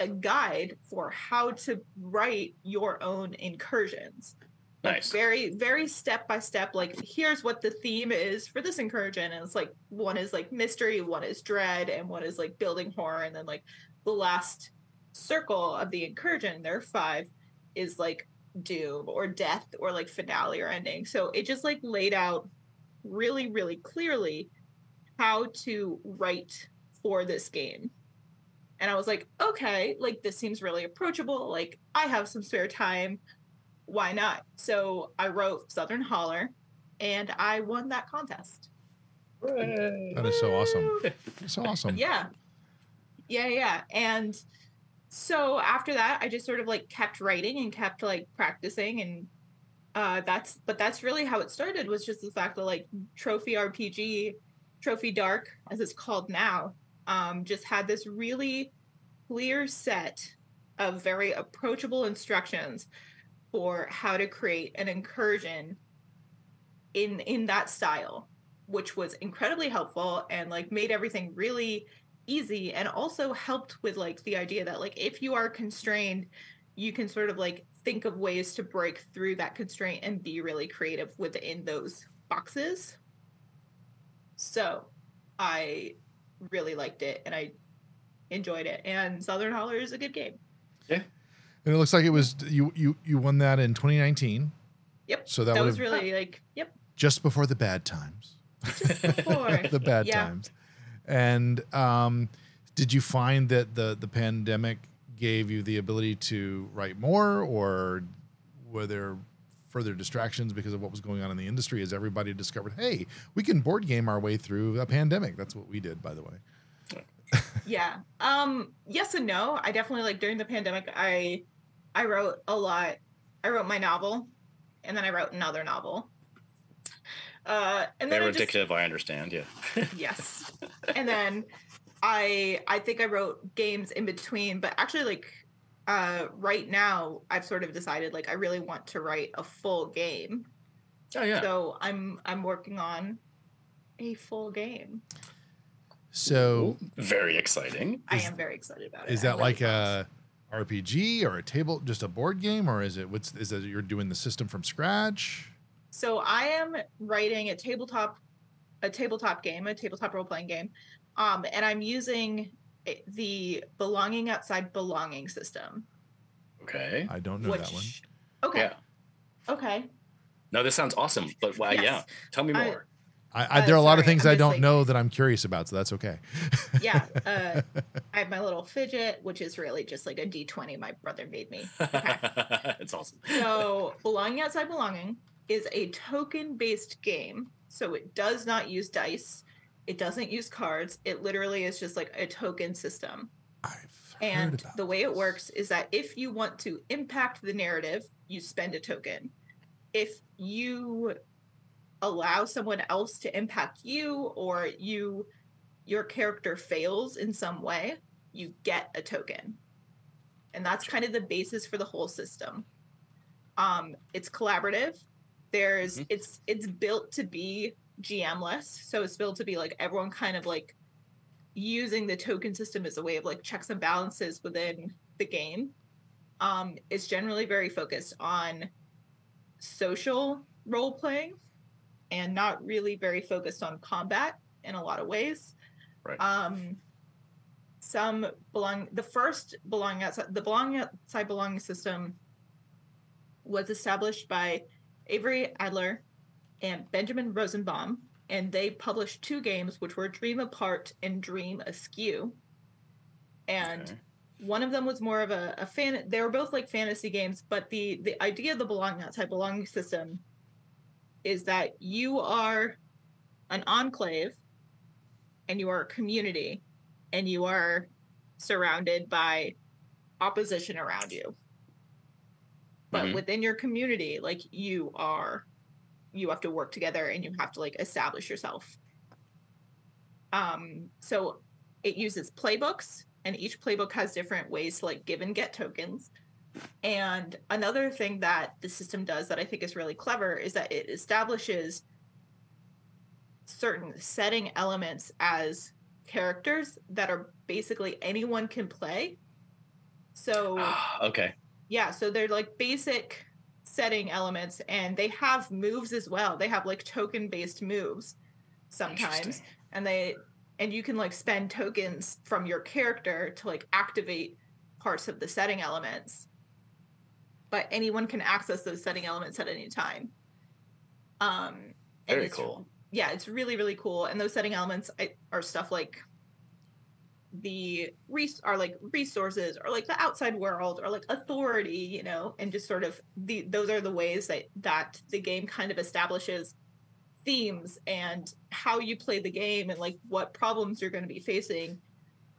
a guide for how to write your own incursions. Nice. Very, very step by step. Like, here's what the theme is for this incursion. And it's like one is like mystery, one is dread, and one is like building horror. And then like the last circle of the incursion, there are five, is like doom or death or like finale or ending. So it just like laid out really, really clearly how to write for this game. And I was like, okay, like this seems really approachable. Like I have some spare time. Why not? So I wrote Southern Holler and I won that contest. That is so awesome. So awesome. Yeah. Yeah, yeah. And so after that, I just sort of like kept writing and kept like practicing and uh that's but that's really how it started was just the fact that like trophy RPG, Trophy Dark, as it's called now, um, just had this really clear set of very approachable instructions for how to create an incursion in in that style which was incredibly helpful and like made everything really easy and also helped with like the idea that like if you are constrained you can sort of like think of ways to break through that constraint and be really creative within those boxes. So i really liked it and i enjoyed it and southern holler is a good game And it looks like it was you you you won that in 2019. Yep. So that, that was have really like yep just before the bad times. before *laughs* the bad Yeah. times. And um, did you find that the the pandemic gave you the ability to write more, or were there further distractions because of what was going on in the industry? As everybody discovered, hey, we can board game our way through a pandemic. That's what we did, by the way. yeah um yes and no i definitely like during the pandemic i i wrote a lot i wrote my novel and then i wrote another novel uh and They then I were just, addictive, I understand. Yeah. *laughs* yes and then i i think i wrote games in between but actually like uh right now i've sort of decided like i really want to write a full game Oh yeah. so i'm i'm working on a full game So Very exciting. i Is- am very excited about it is I'm that really like pumped. a RPG or a table, just a board game, or is it what's is it you're doing the system from scratch? So I am writing a tabletop, a tabletop game, a tabletop role playing game, um, and I'm using the belonging outside belonging system. Okay. I don't know which, that one. Okay. Yeah. Okay. No, this sounds awesome. But why? Yes. Yeah. Tell me more. I, I, Uh, there are a lot of things I'm I don't like- know that I'm curious about, so that's okay. Yeah. Uh, *laughs* I have my little fidget, which is really just like a D20 my brother made me. *laughs* it's awesome. So belonging outside belonging is a token based game. So it does not use dice. It doesn't use cards. It literally is just like a token system. I've heard And about the way it works is that if you want to impact the narrative, you spend a token. If you allow someone else to impact you or you your character fails in some way, you get a token. And that's kind of the basis for the whole system. Um it's collaborative. There's Mhm. it's it's built to be GM-less, so it's built to be like everyone kind of like using the token system as a way of like checks and balances within the game. Um, it's generally very focused on social role playing and not really very focused on combat in a lot of ways. Right. Um, some belong the first belonging outside the belonging outside belonging system was established by Avery Adler and Benjamin Rosenbaum, and they published two games which were Dream Apart and Dream Askew. And Okay. one of them was more of a, a fan they were both like fantasy games, but the the idea of the belonging outside belonging system is that you are an enclave and you are a community and you are surrounded by opposition around you. But Mhm. within your community like you are you have to work together and you have to like establish yourself. Um so it uses playbooks and each playbook has different ways to like give and get tokens and another thing that the system does that i think is really clever is that it establishes certain setting elements as characters that are basically anyone can play so *gasps* okay. yeah, so they're like basic setting elements and they have moves as well. They have like token based moves sometimes. And they and you can like spend tokens from your character to like activate parts of the setting elements. But anyone can access those setting elements at any time. Um Very cool. yeah, it's really really cool. And those setting elements are stuff like the res- are like resources or like the outside world or like authority, you know, and just sort of the those are the ways that that the game kind of establishes themes and how you play the game and like what problems you're going to be facing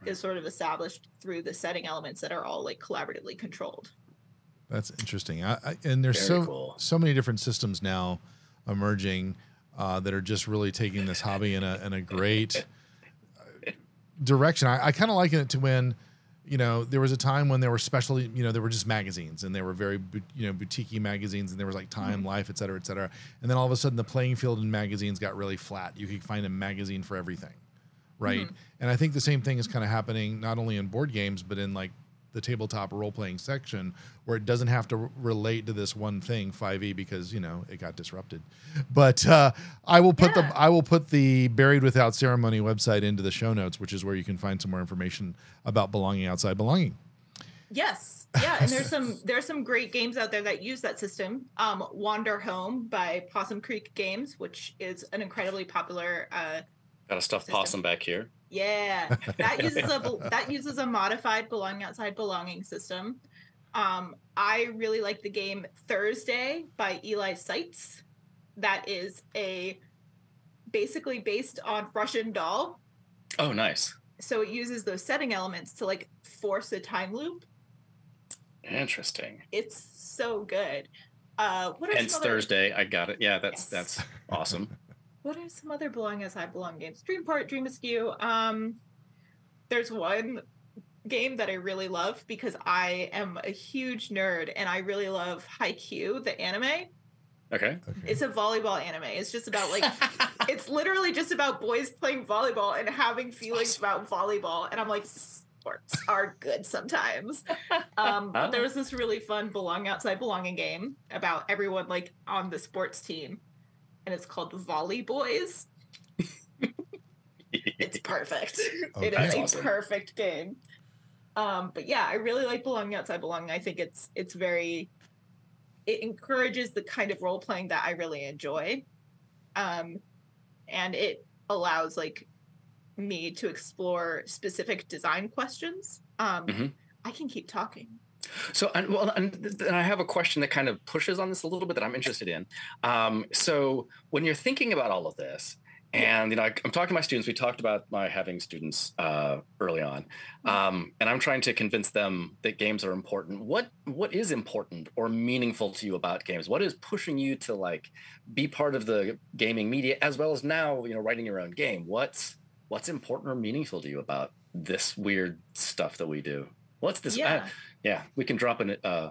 is sort of established through the setting elements that are all like collaboratively controlled. That's interesting. I, I, and there's Very so cool. so many different systems now emerging uh, that are just really taking this hobby in a in a great uh, direction. I, I kind of liken it to when you know there was a time when there were special you know there were just magazines and they were very you know boutique magazines and there was like Time, Life, et cetera, et cetera. And then all of a sudden the playing field in magazines got really flat. You could find a magazine for everything, right? And I think the same thing is kind of happening not only in board games but in like the tabletop role playing section where it doesn't have to r- relate to this one thing 5e because you know it got disrupted but uh, i will put Yeah. the i will put the buried without ceremony website into the show notes which is where you can find some more information about belonging outside belonging Yes. Yeah, and there's some there's some great games out there that use that system. Um, Wander Home by Possum Creek Games, which is an incredibly popular. Uh, Got a stuffed System. possum back here. Yeah, that *laughs* uses a that uses a modified belonging outside belonging system. Um, I really like the game Thursday by Eli Seitz. That is a basically based on Russian doll. Oh, nice. So it uses those setting elements to like force a time loop. Interesting. It's so good. Uh, what are Hence some other, Thursday. I got it. Yeah, that's Yes. that's awesome. What are some other belong as I belong games? Dream Part, Dream Askew. Um, there's one game that I really love because I am a huge nerd and I really love Haikyuu, the anime. Okay. okay It's a volleyball anime. It's just about like *laughs* it's literally just about boys playing volleyball and having feelings about volleyball. And I'm like, sports are good sometimes. *laughs* Um, but there was this really fun belong outside belonging game about everyone like on the sports team, and it's called Volley Boys. It's *laughs* perfect. It Okay. is a perfect game. Um, but yeah, I really like belonging outside belonging. I think it's it's very it encourages the kind of role playing that I really enjoy. Um, and it allows like me to explore specific design questions. Um, Mhm. I can keep talking. So, and, well, and, and I have a question that kind of pushes on this a little bit that I'm interested in. Um, so, when you're thinking about all of this, and you know I, i'm talking to my students we talked about my having students uh, early on um, and i'm trying to convince them that games are important what what is important or meaningful to you about games what is pushing you to like be part of the gaming media as well as now you know writing your own game what's what's important or meaningful to you about this weird stuff that we do what's this Yeah. uh, yeah we can drop an uh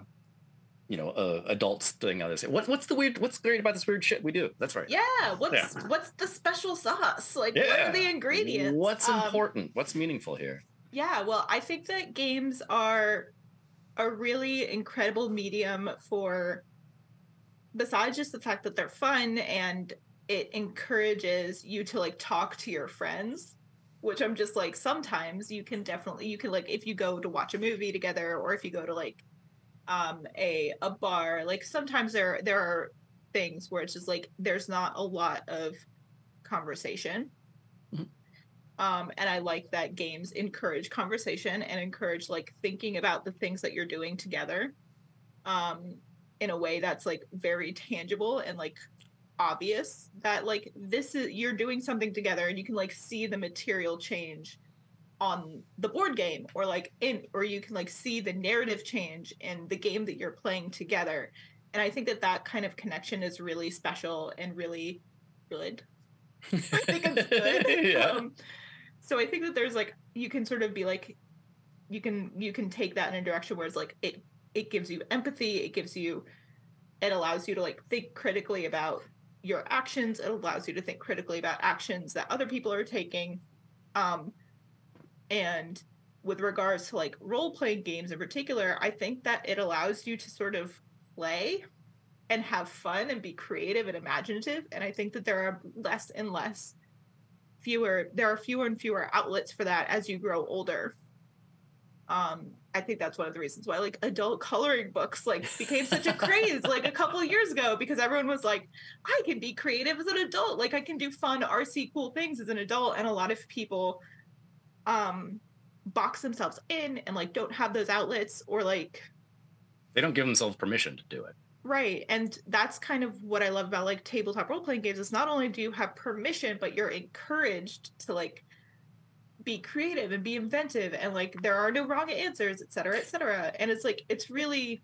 you know uh, adults thing on this what, what's the weird what's great about this weird shit we do that's right Yeah. What's what's the special sauce? Like what are the ingredients? What's Um, important? What's meaningful here? Yeah, well, I think that games are a really incredible medium for besides just the fact that they're fun and it encourages you to like talk to your friends, which I'm just like sometimes you can definitely you can like if you go to watch a movie together or if you go to like um a a bar, like sometimes there there are things where it's just like there's not a lot of conversation. Um, and I like that games encourage conversation and encourage like thinking about the things that you're doing together um, in a way that's like very tangible and like obvious that like this is you're doing something together and you can like see the material change on the board game or like in or you can like see the narrative change in the game that you're playing together. And i think that that kind of connection is really special and really good. I think it's *laughs* good. Yeah. um, so i think that there's like you can sort of be like you can you can take that in a direction where it's like it it gives you empathy it gives you it allows you to like think critically about your actions it allows you to think critically about actions that other people are taking um and with regards to like role playing games in particular i think that it allows you to sort of play and have fun and be creative and imaginative and i think that there are less and less fewer there are fewer and fewer outlets for that as you grow older. Um i think that's one of the reasons why like adult coloring books like became such a craze like a couple of years ago because everyone was like i can be creative as an adult like i can do fun rc cool things as an adult and a lot of people um box themselves in and like don't have those outlets or like They don't give themselves permission to do it. Right. And that's kind of what I love about like tabletop role playing games is not only do you have permission, but you're encouraged to like be creative and be inventive and like there are no wrong answers, et cetera, et cetera. And it's like it's really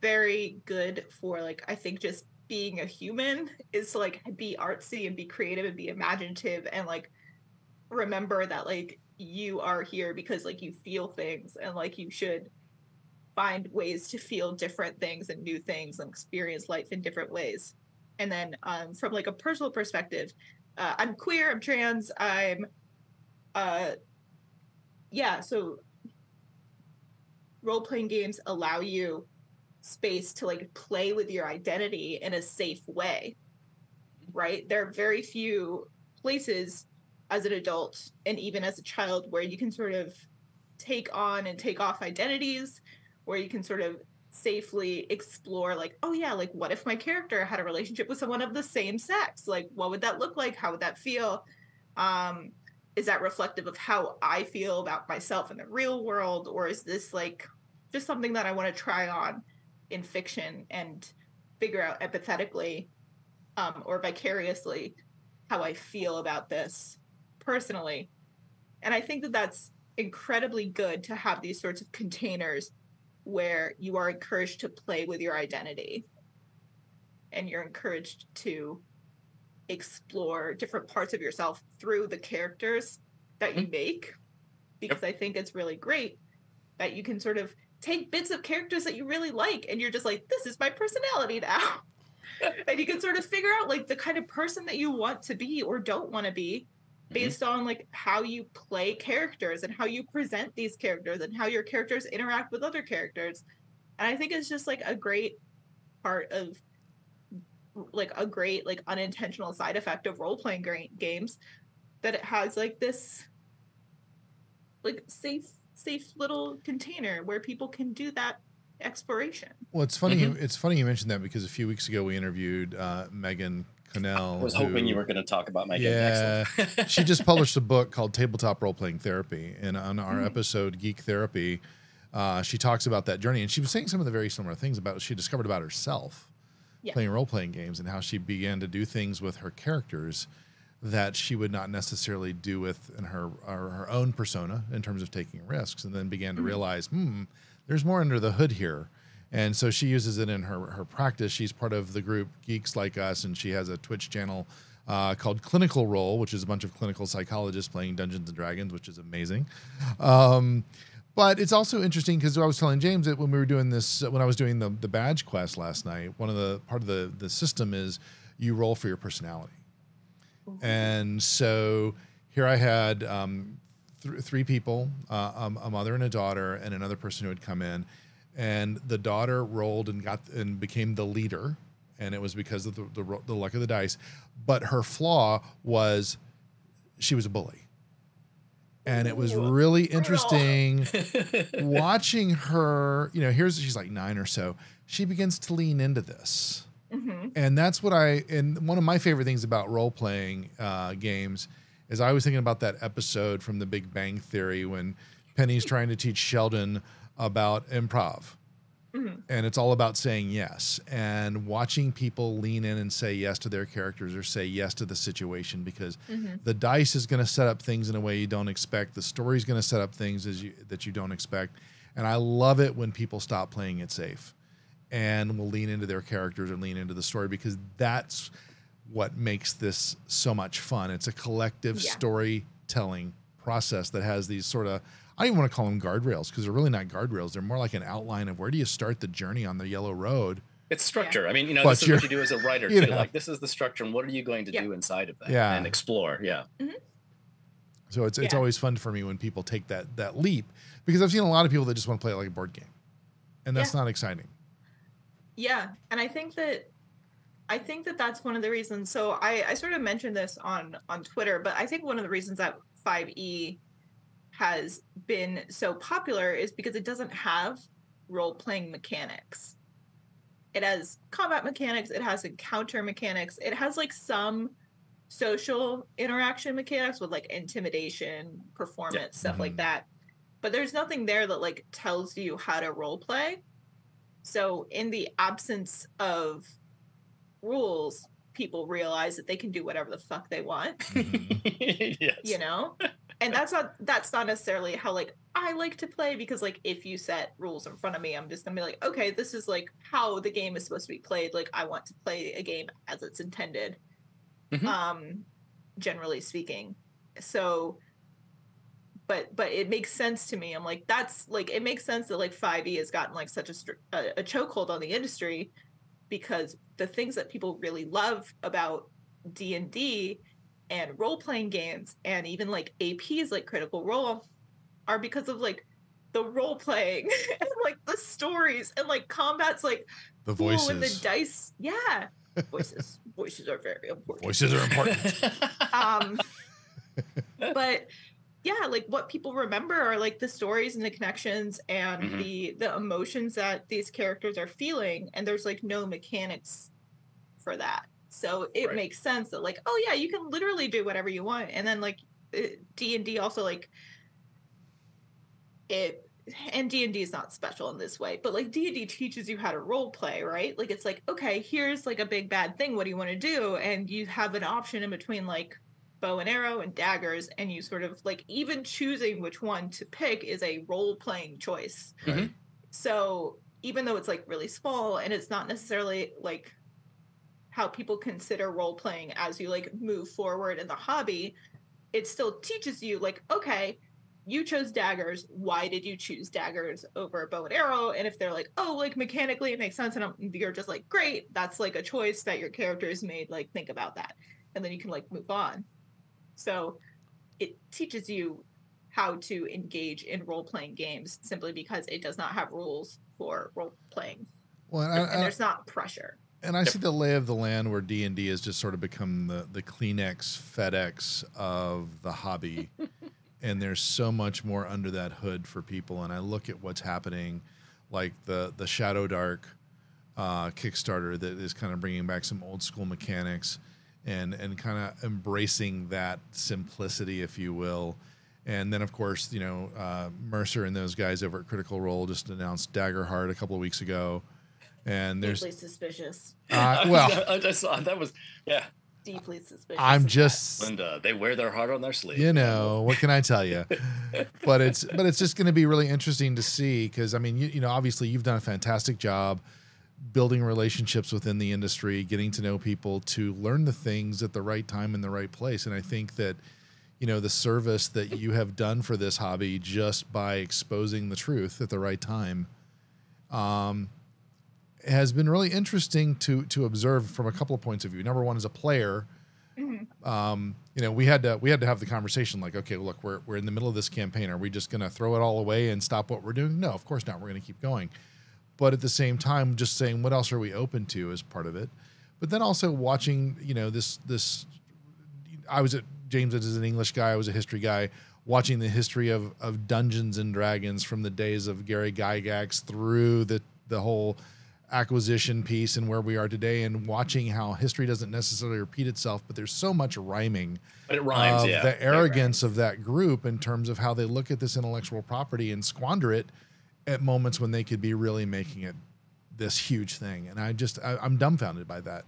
very good for like I think just being a human is to like be artsy and be creative and be imaginative and like remember that like you are here because like you feel things and like you should find ways to feel different things and new things and experience life in different ways and then um, from like a personal perspective uh, i'm queer i'm trans i'm uh yeah so role-playing games allow you space to like play with your identity in a safe way right? There are very few places as an adult and even as a child where you can sort of take on and take off identities where you can sort of safely explore like oh yeah like what if my character had a relationship with someone of the same sex? Like what would that look like? How would that feel? Um is that reflective of how i feel about myself in the real world or is this like just something that i want to try on in fiction and figure out empathetically um, or vicariously how i feel about this personally? And i think that that's incredibly good to have these sorts of containers where you are encouraged to play with your identity. And you're encouraged to explore different parts of yourself through the characters that you mm-hmm. make because i think it's really great that you can sort of take bits of characters that you really like and you're just like this is my personality now. *laughs* And you can sort of figure out like the kind of person that you want to be or don't want to be mm-hmm. based on like how you play characters and how you present these characters and how your characters interact with other characters. And i think it's just like a great part of like a great like unintentional side effect of role-playing games that it has like this like safe safe little container where people can do that exploration Well, it's funny. You, it's funny you mentioned that because a few weeks ago we interviewed uh, Megan Connell. I was hoping who- you were going to talk about Megan. Yeah, Excellent. *laughs* *laughs* she just published a book called Tabletop Role Playing Therapy, and on our Mm. episode Geek Therapy, uh, she talks about that journey, and she was saying some of the very similar things about she discovered about herself Yeah. playing role playing games and how she began to do things with her characters that she would not necessarily do with in her her, her own persona in terms of taking risks, and then began to realize, hmm, there's more under the hood here. And so she uses it in her her practice. She's part of the group Geeks Like Us, and she has a Twitch channel uh, called Clinical Role, which is a bunch of clinical psychologists playing Dungeons and Dragons, which is amazing. Um, but it's also interesting because I was telling James that when we were doing this, when I was doing the the badge quest last night, one of the part of the the system is you roll for your personality, and so here I had um, th- three people, uh, um, a mother and a daughter, and another person who had come in, and the daughter rolled and got and became the leader, and it was because of the the, the luck of the dice, but her flaw was she was a bully. And it was really interesting *laughs* watching her, you know, here's she's like nine or so. She begins to lean into this. hmm And that's what I, and one of my favorite things about role playing uh, games is I was thinking about that episode from The Big Bang Theory when Penny's trying to teach Sheldon about improv. Mhm. And it's all about saying yes and watching people lean in and say yes to their characters or say yes to the situation because Mhm. the dice is going to set up things in a way you don't expect. The story is going to set up things as you, that you don't expect. And I love it when people stop playing it safe and will lean into their characters and lean into the story because that's what makes this so much fun. It's a collective Yeah. storytelling process that has these sort of I don't even want to call them guardrails because they're really not guardrails. They're more like an outline of where do you start the journey on the yellow road. It's structure. I mean, you know, But this is what you're- do as a writer *laughs* too. know. Like, this is the structure, and what are you going to Yeah. do inside of that? Yeah. and explore. Yeah, mm-hmm. So it's it's Yeah. always fun for me when people take that that leap because I've seen a lot of people that just want to play it like a board game, and that's Yeah. not exciting. Yeah, and I think that I think that that's one of the reasons. So I I sort of mentioned this on on Twitter, but I think one of the reasons that 5e has been so popular is because it doesn't have role playing mechanics. It has combat mechanics, it has encounter mechanics, it has like some social interaction mechanics with like intimidation, performance, stuff like Mhm. that. But there's nothing there that like tells you how to role play. So, in the absence of rules, people realize that they can do whatever the fuck they want, *laughs* yes. you know? And that's not that's not necessarily how like I like to play because like if you set rules in front of me, I'm just gonna be like, okay, this is like how the game is supposed to be played. Like I want to play a game as it's intended. Mhm. Um, generally speaking. So but but it makes sense to me. I'm like, that's like it makes sense that like 5e has gotten like such a a, a chokehold on the industry because the things that people really love about D D and role playing games and even like APs like Critical Role are because of like the role playing *laughs* and like the stories and like combat's like The cool voices, and the dice. Yeah, *laughs* voices voices are very important voices are important. *laughs* um but yeah like what people remember are like the stories and the connections and Mhm. the the emotions that these characters are feeling and there's like no mechanics for that so it Right. makes sense that like oh yeah you can literally do whatever you want and then like d&d also like it and d&d is not special in this way but like d&d teaches you how to role play right like it's like okay here's like a big bad thing what do you want to do and you have an option in between like bow and arrow and daggers and you sort of like even choosing which one to pick is a role playing choice Mhm. so even though it's like really small and it's not necessarily like how people consider role playing as you like move forward in the hobby it still teaches you like okay you chose daggers. Why did you choose daggers over a bow and arrow? And if they're like oh like mechanically it makes sense and I'm, you're just like great that's like a choice that your character has made like think about that. And then you can like move on. So it teaches you how to engage in role playing games simply because it does not have rules for role playing Well, and, and I, I, there's not pressure and I see the lay of the land where D and D has just sort of become the the Kleenex FedEx of the hobby, *laughs* and there's so much more under that hood for people. And I look at what's happening, like the the Shadowdark uh, Kickstarter that is kind of bringing back some old school mechanics, and and kind of embracing that simplicity, if you will. And then, of course, you know uh, Mercer and those guys over at Critical Role just announced Daggerheart a couple of weeks ago, and there's deeply suspicious uh, *laughs* well, I just saw that was yeah. deeply suspicious. I'm just Linda, they wear their heart on their sleeve. you know what can i tell you *laughs* but it's but it's just going to be really interesting to see because i mean you, you know obviously you've done a fantastic job building relationships within the industry getting to know people to learn the things at the right time in the right place and i think that you know the service that you have done for this hobby just by exposing the truth at the right time um, has been really interesting to to observe from a couple of points of view number one as a player Mhm. um, you know, we had to we had to have the conversation like, okay, look, we're we're in the middle of this campaign. Are we just going to throw it all away and stop what we're doing? No, of course not. We're going to keep going. But at the same time, just saying what else are we open to as part of it. But then also watching, you know, this this. I was at James is an English guy. I was a history guy. Watching the history of of Dungeons and Dragons from the days of Gary Gygax through the the whole acquisition piece and where we are today, and watching how history doesn't necessarily repeat itself, but there's so much rhyming But it rhymes, of yeah. the arrogance of that group in terms of how they look at this intellectual property and squander it at moments when they could be really making it this huge thing. And I just I, I'm dumbfounded by that.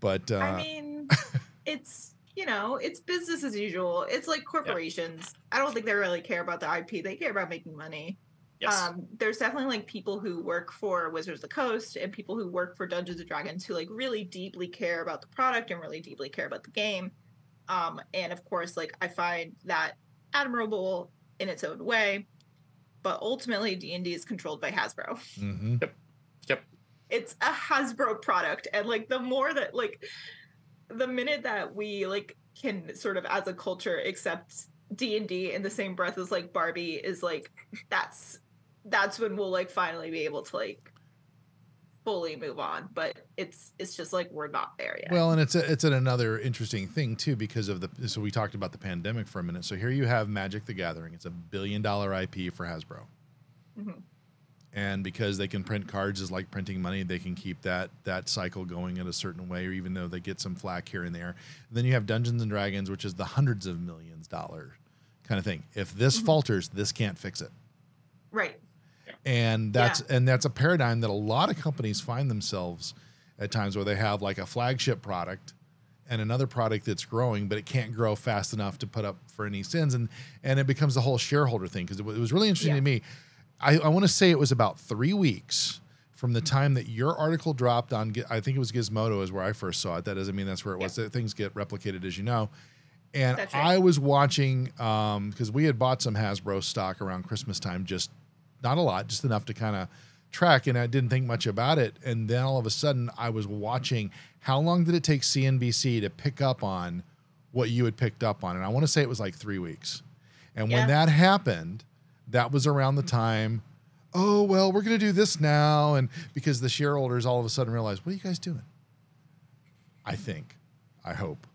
But uh, I mean, *laughs* it's you know, it's business as usual. It's like corporations. I don't think they really care about the IP. They care about making money. Yes. Um, there's definitely like people who work for Wizards of the Coast and people who work for Dungeons and Dragons who like really deeply care about the product and really deeply care about the game. Um, and of course, like I find that admirable in its own way. But ultimately, D and D is controlled by Hasbro. mhm. it's a Hasbro product and like the more that like the minute that we like can sort of as a culture accept D&D in the same breath as like Barbie is like that's that's when we'll like finally be able to like fully move on but it's it's just like we're not there yet Well, and it's a, it's an another interesting thing too because of the so we talked about the pandemic for a minute. So here you have Magic the Gathering. It's a billion dollar IP for Hasbro. Mhm. And because they can print cards is like printing money, they can keep that that cycle going in a certain way, or even though they get some flack here and there. And then you have Dungeons and Dragons, which is the hundreds of millions dollar kind of thing. If this Mhm. falters, this can't fix it right and that's and that's a paradigm that a lot of companies find themselves at times where they have like a flagship product and another product that's growing but it can't grow fast enough to put up for any sins. And and it becomes the whole shareholder thing because it, it was really interesting Yeah. to me. I, I want to say it was about three weeks from the time that your article dropped on i think it was gizmodo is where i first saw it. That doesn't mean that's where it was. Things get replicated as you know. And right. i was watching um because we had bought some hasbro stock around christmas time just not a lot, just enough to kind of track. And I didn't think much about it. And then all of a sudden, I was watching how long did it take CNBC to pick up on what you had picked up on? And I want to say it was like three weeks. And Yeah. when that happened, that was around the time, oh, well, we're going to do this now. And because the shareholders all of a sudden realized, what are you guys doing? I think, I hope.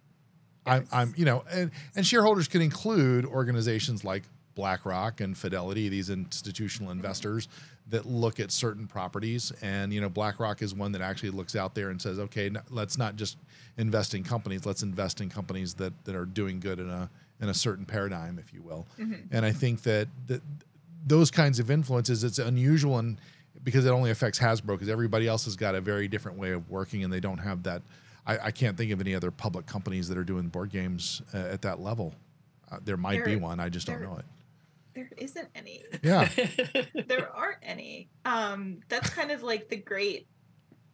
I'm, I'm, you know, and, and shareholders can include organizations like BlackRock and Fidelity, these institutional investors that look at certain properties. And, you know, BlackRock is one that actually looks out there and says, okay, let's not just invest in companies, let's invest in companies that, that are doing good in a, in a certain paradigm, if you will. Mhm. And I think that, that those kinds of influences, it's unusual and because it only affects Hasbro because everybody else has got a very different way of working and they don't have that. I, I can't think of any other public companies that are doing board games uh, at that level. Uh, there might be one. I just don't there- know it. There isn't any Yeah. *laughs* there aren't any. Um, that's kind of like the great,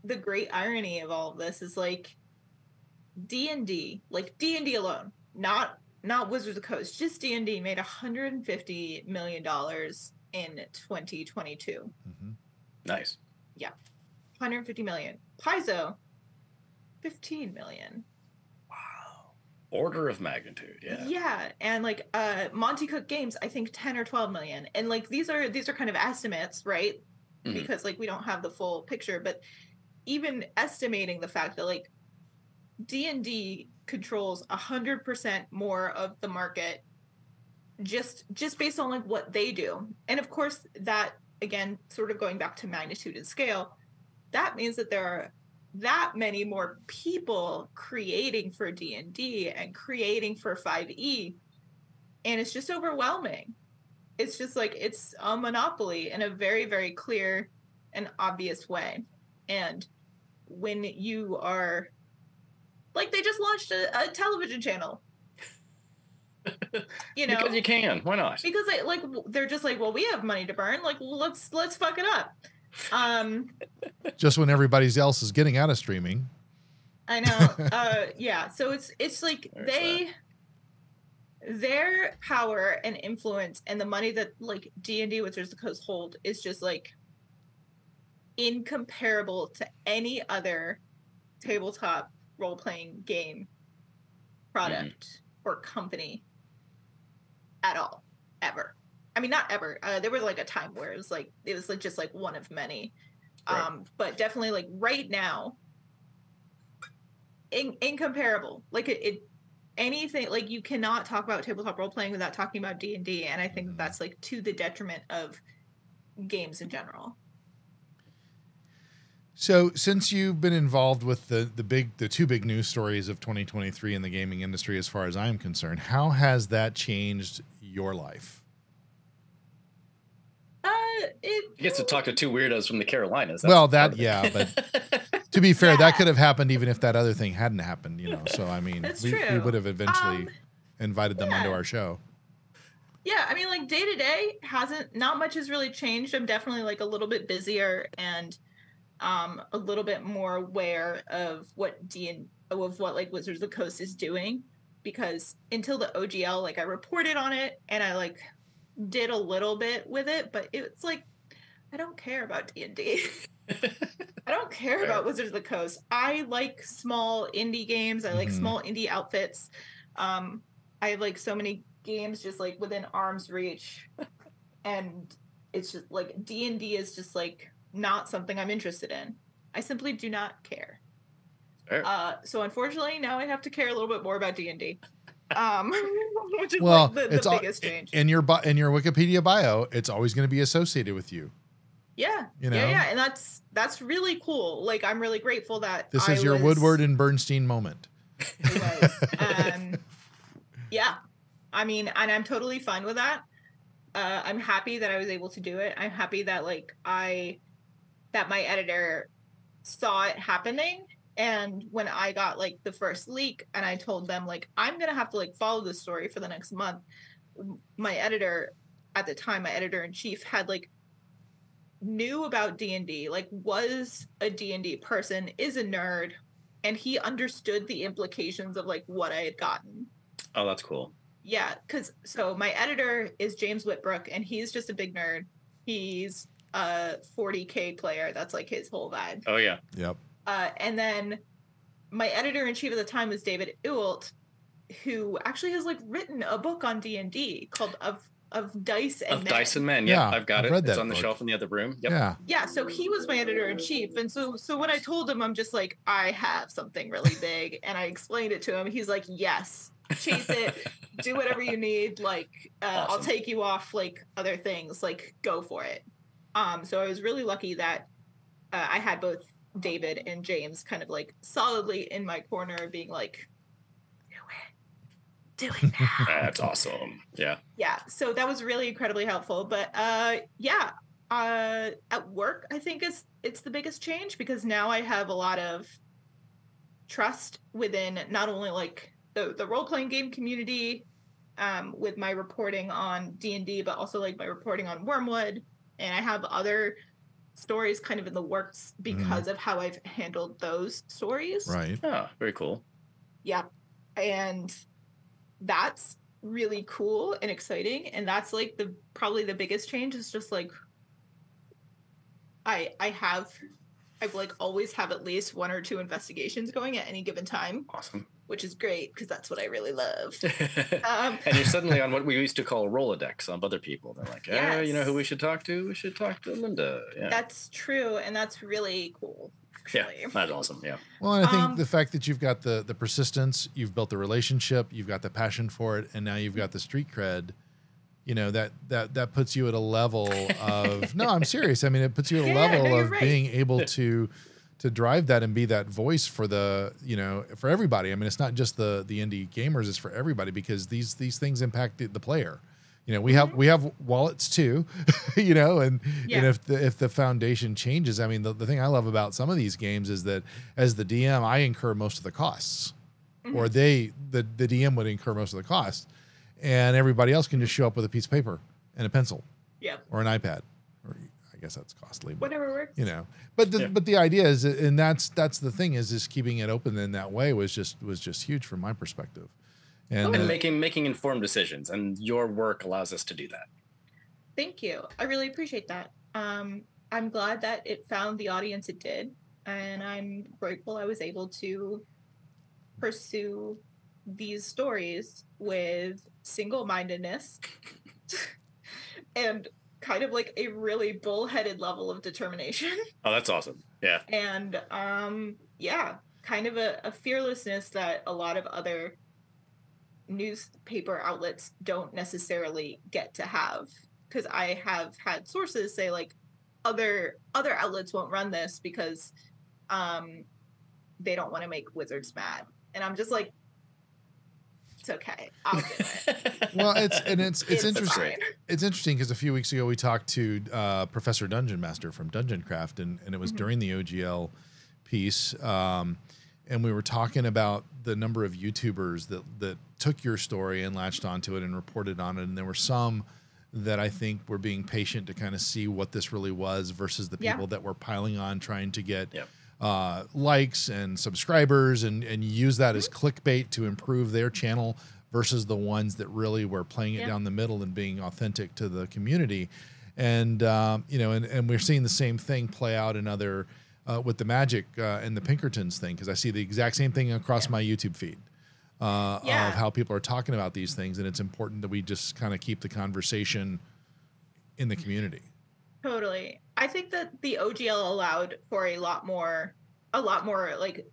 the great irony of all of this is like D and D, like D and D alone, not not Wizards of the Coast, just D and D made 150 million dollars in 2022. Mm-hmm. nice. Yeah. 150 million. Paizo, 15 million. Order of magnitude. Yeah. Yeah, and like uh Monte Cook Games, I think 10 or 12 million. And like these are these are kind of estimates, right? Mhm. Because like we don't have the full picture, but even estimating the fact that like D&D controls 100% more of the market just just based on like what they do. And of course that again sort of going back to magnitude and scale, that means that there are that many more people creating for D&D and creating for 5e and it's just overwhelming. It's just like it's a monopoly in a very very clear and obvious way. And when you are Like they just launched a, a television channel. *laughs* you know, because you can. Why not? because they, like they're just like, well, we have money to burn. Like let's let's fuck it up. Um, Just when everybody else is getting out of streaming. I know. *laughs* uh, yeah. So it's it's like There's they their power and influence and the money that like D and D Wizards of the Coast hold is just like incomparable to any other tabletop role playing game product or company at all ever. I mean, not ever. Uh, there was like a time where it was like it was like just like one of many, Right. um, but definitely like right now, in, incomparable. Like it, it, anything like you cannot talk about tabletop role playing without talking about D and D, and I think that's like to the detriment of games in general. So, since you've been involved with the the big the two big news stories of 2023 in the gaming industry, as far as I'm concerned, how has that changed your life? It He gets to talk to two weirdos from the Carolinas. Well, that yeah, but *laughs* to be fair, Yeah. that could have happened even if that other thing hadn't happened. You know, so I mean, we, we would have eventually Um, invited them onto our show. yeah i mean like day to day hasn't not much has really changed i'm definitely like a little bit busier and um a little bit more aware of what d and of what like wizards of the coast is doing because until the ogl like i reported on it and i like did a little bit with it but it's like i don't care about d&d *laughs* I don't care Fair. about Wizards of the Coast. I like small indie games. I like Mhm. small indie outfits. Um, I have like so many games just like within arm's reach, *laughs* and it's just like D and D is just like not something I'm interested in. I simply do not care. Fair. Uh, so unfortunately, now I have to care a little bit more about D and D, um, *laughs* which is Well, like the, the it's all biggest change. in your in your Wikipedia bio. It's always going to be associated with you. yeah, you know? yeah, yeah, and that's that's really cool. Like I'm really grateful that This I is your was- Woodward and Bernstein moment. It was. *laughs* um, yeah, I mean, and I'm totally fine with that. Uh, I'm happy that I was able to do it. I'm happy that like I that my editor saw it happening and when I got like the first leak and I told them like I'm going to have to like follow this story for the next month my editor at the time my editor in chief had like knew about D&D like was a D&D person is a nerd and he understood the implications of like what I had gotten oh, that's cool. yeah, because so my editor is James Whitbrook, and he's just a big nerd. He's a 40k player. That's like his whole vibe. Oh yeah. Yep. Uh, and then my editor in chief at the time was David Ewalt, who actually has like written a book on D and D called of of dice and Of Men. Dyson Men. Yeah, Yeah, I've got I've it. read it's that on the shelf in the other room. Yep. Yeah. yeah so he was my editor in chief and so so when i told him i'm just like i have something really big and i explained it to him he's like yes chase it do whatever you need like uh, i'll take you off like other things like go for it um so i was really lucky that uh, i had both david and james kind of like solidly in my corner being like do it. Do it *laughs* now. That's awesome. Yeah. yeah. So that was really incredibly helpful. But uh yeah uh at work i think is it's the biggest change because now i have a lot of trust within not only like the the role-playing game community um with my reporting on d&d but also like my reporting on wormwood. And i have other stories kind of in the works mm-hmm. because of how i've handled those stories Right. Oh, very cool. yeah. And that's really cool and exciting. And that's like the probably the biggest change is just like I I have I've like always have at least one or two investigations going at any given time, Awesome. Which is great because that's what I really love. *laughs* Um, and you're suddenly on what we used to call a Rolodex of other people. They're like, yeah, you know who we should talk to? We should talk to Linda. Yeah. That's true, and that's really cool. yeah. That's awesome. Yeah. Well, and I think Um, the fact that you've got the the persistence, you've built the relationship, you've got the passion for it, and now you've got the street cred. You know that that that puts you at a level of *laughs* no, I'm serious. I mean, it puts you at a Yeah, level no, of right. being able *laughs* to to drive that and be that voice for the you know for everybody. I mean, it's not just the the indie gamers; it's for everybody because these these things impact the, the player. You know, we have mm-hmm. we have wallets too, *laughs* you know, and and if the if the foundation changes, I mean, the, the thing I love about some of these games is that as the DM, I incur most of the costs. Mm-hmm. or they the the DM would incur most of the cost, and everybody else can just show up with a piece of paper and a pencil Yep. or an iPad, guess that's costly. But, Whatever works. you know, but the, Yeah. but the idea is, and that's that's the thing is, is keeping it open in that way was just was just huge from my perspective, and, and uh, making making informed decisions and your work allows us to do that Thank you. I really appreciate that. Um, I'm glad that it found the audience it did, and I'm grateful I was able to pursue these stories with single-mindedness *laughs* and kind of like a really bullheaded level of determination. *laughs* oh that's awesome. Yeah. And um yeah kind of a, a fearlessness that a lot of other newspaper outlets don't necessarily get to have. Because i have had sources say like other other outlets won't run this because um they don't want to make wizards mad. And i'm just like it's okay i'll do it *laughs* well, it's and it's it's, interesting. fine. It's interesting because a few weeks ago we talked to uh, Professor Dungeon Master from Dungeon Craft, and, and it was Mhm. during the OGL piece, um, and we were talking about the number of YouTubers that that took your story and latched onto it and reported on it, and there were some that I think were being patient to kind of see what this really was versus the Yeah. people that were piling on trying to get Yep. Uh, likes and subscribers and and use that as clickbait to improve their channel versus the ones that really were playing it Yeah. down the middle and being authentic to the community. And um, you know, and, and we're seeing the same thing play out in other uh, with the magic uh, and the Pinkertons thing because I see the exact same thing across Yeah. my YouTube feed. Uh, Yeah. Of how people are talking about these things, and it's important that we just kind of keep the conversation in the community. Totally. I think that the OGL allowed for a lot more a lot more like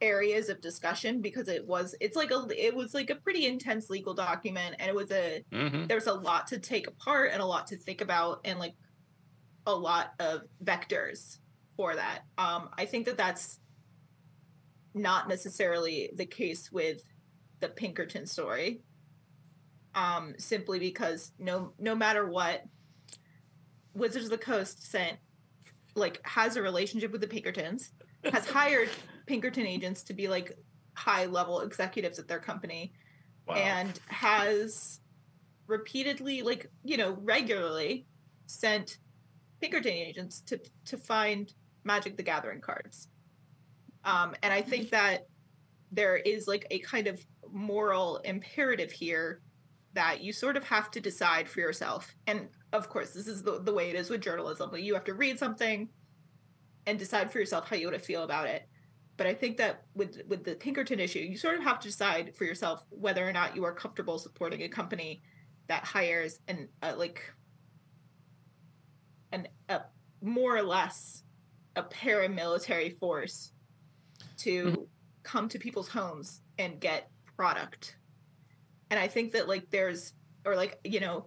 areas of discussion because it was it's like a it was like a pretty intense legal document and it was a hmm there's a lot to take apart and a lot to think about and like a lot of vectors for that. Um I think that that's not necessarily the case with the Pinkerton story. Um simply because no no matter what Wizards of the Coast sent like has a relationship with the Pinkertons, has *laughs* hired Pinkerton agents to be like high level executives at their company, wow. and has repeatedly, like you know, regularly sent Pinkerton agents to to find Magic the Gathering cards. Um, and I think that there is like a kind of moral imperative here that you sort of have to decide for yourself. And of course, this is the, the way it is with journalism. You have to read something and decide for yourself how you want to feel about it. But I think that with with the Pinkerton issue, you sort of have to decide for yourself whether or not you are comfortable supporting a company that hires an uh, like an a more or less a paramilitary force to come to people's homes and get product. And I think that like there's or like you know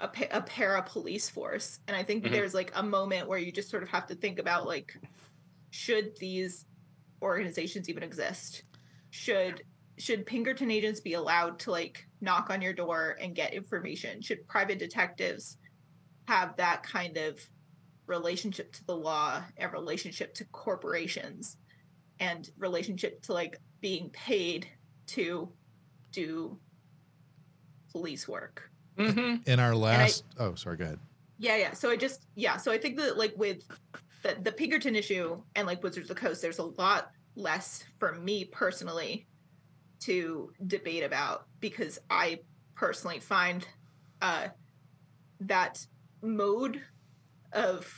a, a para police force. And i think Mhm. there's like a moment where you just sort of have to think about like should these organizations even exist? Should should pinkerton agents be allowed to like knock on your door and get information? Should private detectives have that kind of relationship to the law and relationship to corporations and relationship to like being paid to do police work hmm In our last, oh, sorry, go ahead. yeah, yeah. So I just yeah. So I think that like with the the Pinkerton issue and like Wizards of the Coast, there's a lot less for me personally to debate about because I personally find uh that mode of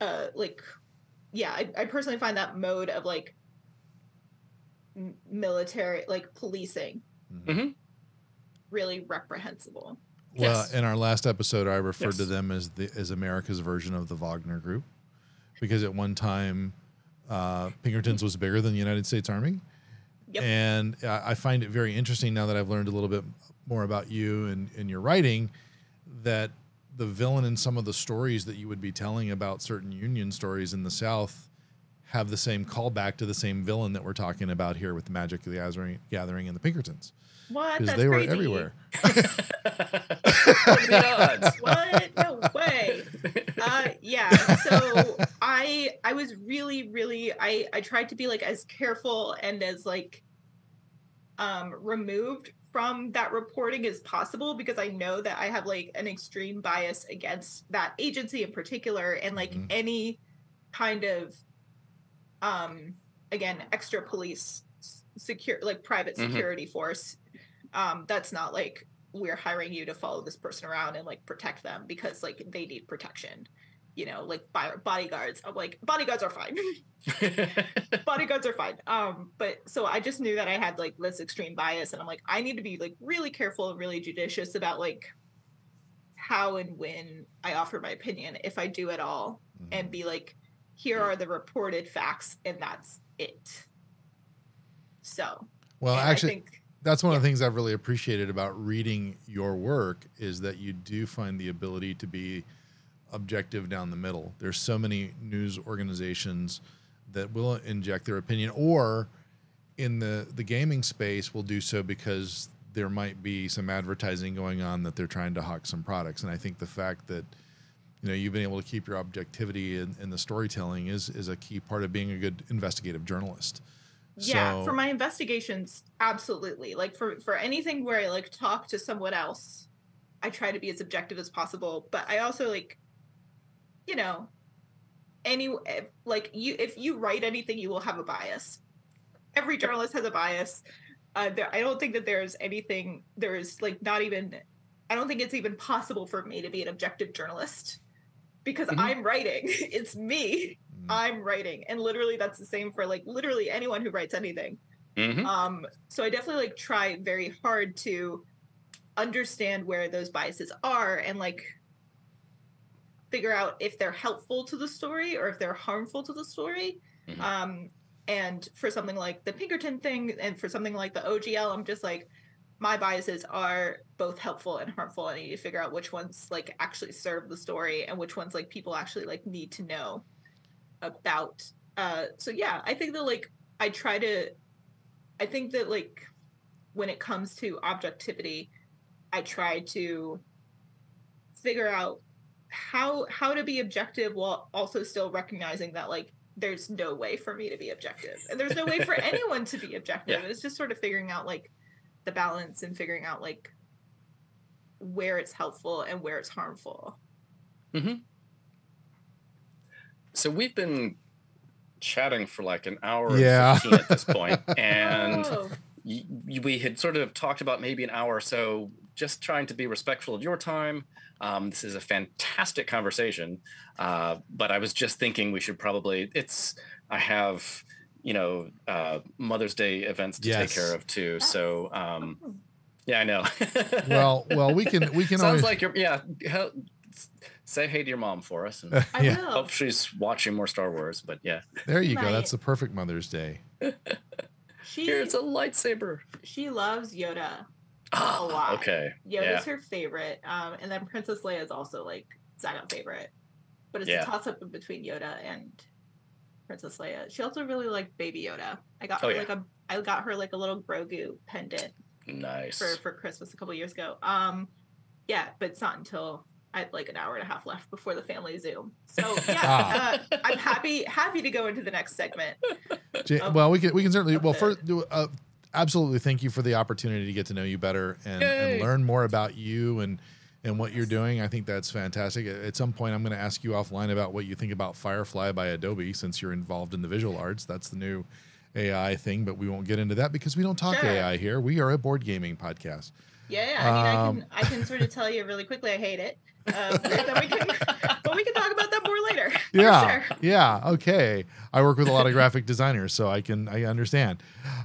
uh like yeah, I, I personally find that mode of like military like policing Mhm. Really reprehensible. Well, Yes. in our last episode, I referred to them as the as America's version of the Wagner Group, because at one time, uh, Pinkertons was bigger than the United States Army, Yep. and I I find it very interesting now that I've learned a little bit more about you and, and your writing, that the villain in some of the stories that you would be telling about certain Union stories in the South have the same callback to the same villain that we're talking about here with the Magic of the Gathering, Gathering and the Pinkertons, What? because they were crazy. everywhere. what are the odds? What? No way. Uh, yeah so i i was really really i i tried to be like as careful and as like um removed from that reporting as possible because i know that i have like an extreme bias against that agency in particular and like Mhm. any kind of um again extra police secure like private Mhm. security force um that's not like we're hiring you to follow this person around and like protect them because like they need protection you know like by bodyguards i'm like bodyguards are fine. *laughs* *laughs* Bodyguards are fine. Um but so i just knew that i had like this extreme bias and i'm like i need to be like really careful and really judicious about like how and when i offer my opinion if i do at all and be like here are the reported facts and that's it so Well, actually, think, that's one of the things I've really appreciated about reading your work is that you do find the ability to be objective down the middle. There's so many news organizations that will inject their opinion or in the the gaming space will do so because there might be some advertising going on that they're trying to hawk some products and I think the fact that you know you've been able to keep your objectivity in, in the storytelling is is a key part of being a good investigative journalist. Yeah So- for my investigations absolutely. Like for for anything where i like talk to someone else i try to be as objective as possible but i also like you know any if- like you if you write anything you will have a bias. Every journalist has a bias. Uh, there, i don't think that there's anything there's like not even i don't think it's even possible for me to be an objective journalist because Mhm. i'm writing. *laughs* It's me. I'm writing and literally that's the same for like literally anyone who writes anything Mhm. um so i definitely like try very hard to understand where those biases are and like figure out if they're helpful to the story or if they're harmful to the story Mhm. um and for something like the pinkerton thing and for something like the ogl i'm just like my biases are both helpful and harmful and i need to figure out which ones like actually serve the story and which ones like people actually like need to know about uh so yeah i think that like i try to i think that like when it comes to objectivity i try to figure out how how to be objective while also still recognizing that like there's no way for me to be objective. And there's no way for *laughs* anyone to be objective. Yeah. it's just sort of figuring out like the balance and figuring out like where it's helpful and where it's harmful So we've been chatting for like an hour and 15 at this point, *laughs* and Oh, y- y- we had sort of talked about maybe an hour or so, just trying to be respectful of your time. Um, this is a fantastic conversation, uh, but I was just thinking we should probably. It's I have you know uh, Mother's Day events to Yes. take care of too, so um, yeah, I know. *laughs* Well, well, we can we can sounds always like you're yeah. Hel- say hey to your mom for us, and *laughs* I yeah. will. hope she's watching more Star Wars. But yeah, There you go. That's the perfect Mother's Day. *laughs* She here it's a lightsaber. she loves Yoda. Ah, lot. okay. Yoda's Yeah. her favorite. Um, and then Princess Leia is also like second favorite. But it's Yeah. a toss up between Yoda and Princess Leia. She also really liked Baby Yoda. I got her Oh, yeah. like a I got her like a little Grogu pendant Nice. for for Christmas a couple years ago. Um, yeah, but it's not until I had like an hour and a half left before the family Zoom. So *laughs* yeah, Ah. uh, I'm happy happy to go into the next segment. Ja- Of- well, we can we can certainly well the- first do uh, absolutely thank you for the opportunity to get to know you better and, and learn more about you and and what you're doing. I think that's fantastic. At at some point, I'm going to ask you offline about what you think about Firefly by Adobe, since you're involved in the visual arts. That's the new AI thing, but we won't get into that because we don't talk Sure. AI here. We are a board gaming podcast. Yeah, yeah. I mean, Um, I can I can sort of tell you really quickly. I hate it. *laughs* Um, but we can, but we can talk about that more later. Yeah, sure. yeah, okay. I work with a lot of graphic designers, so I can I understand.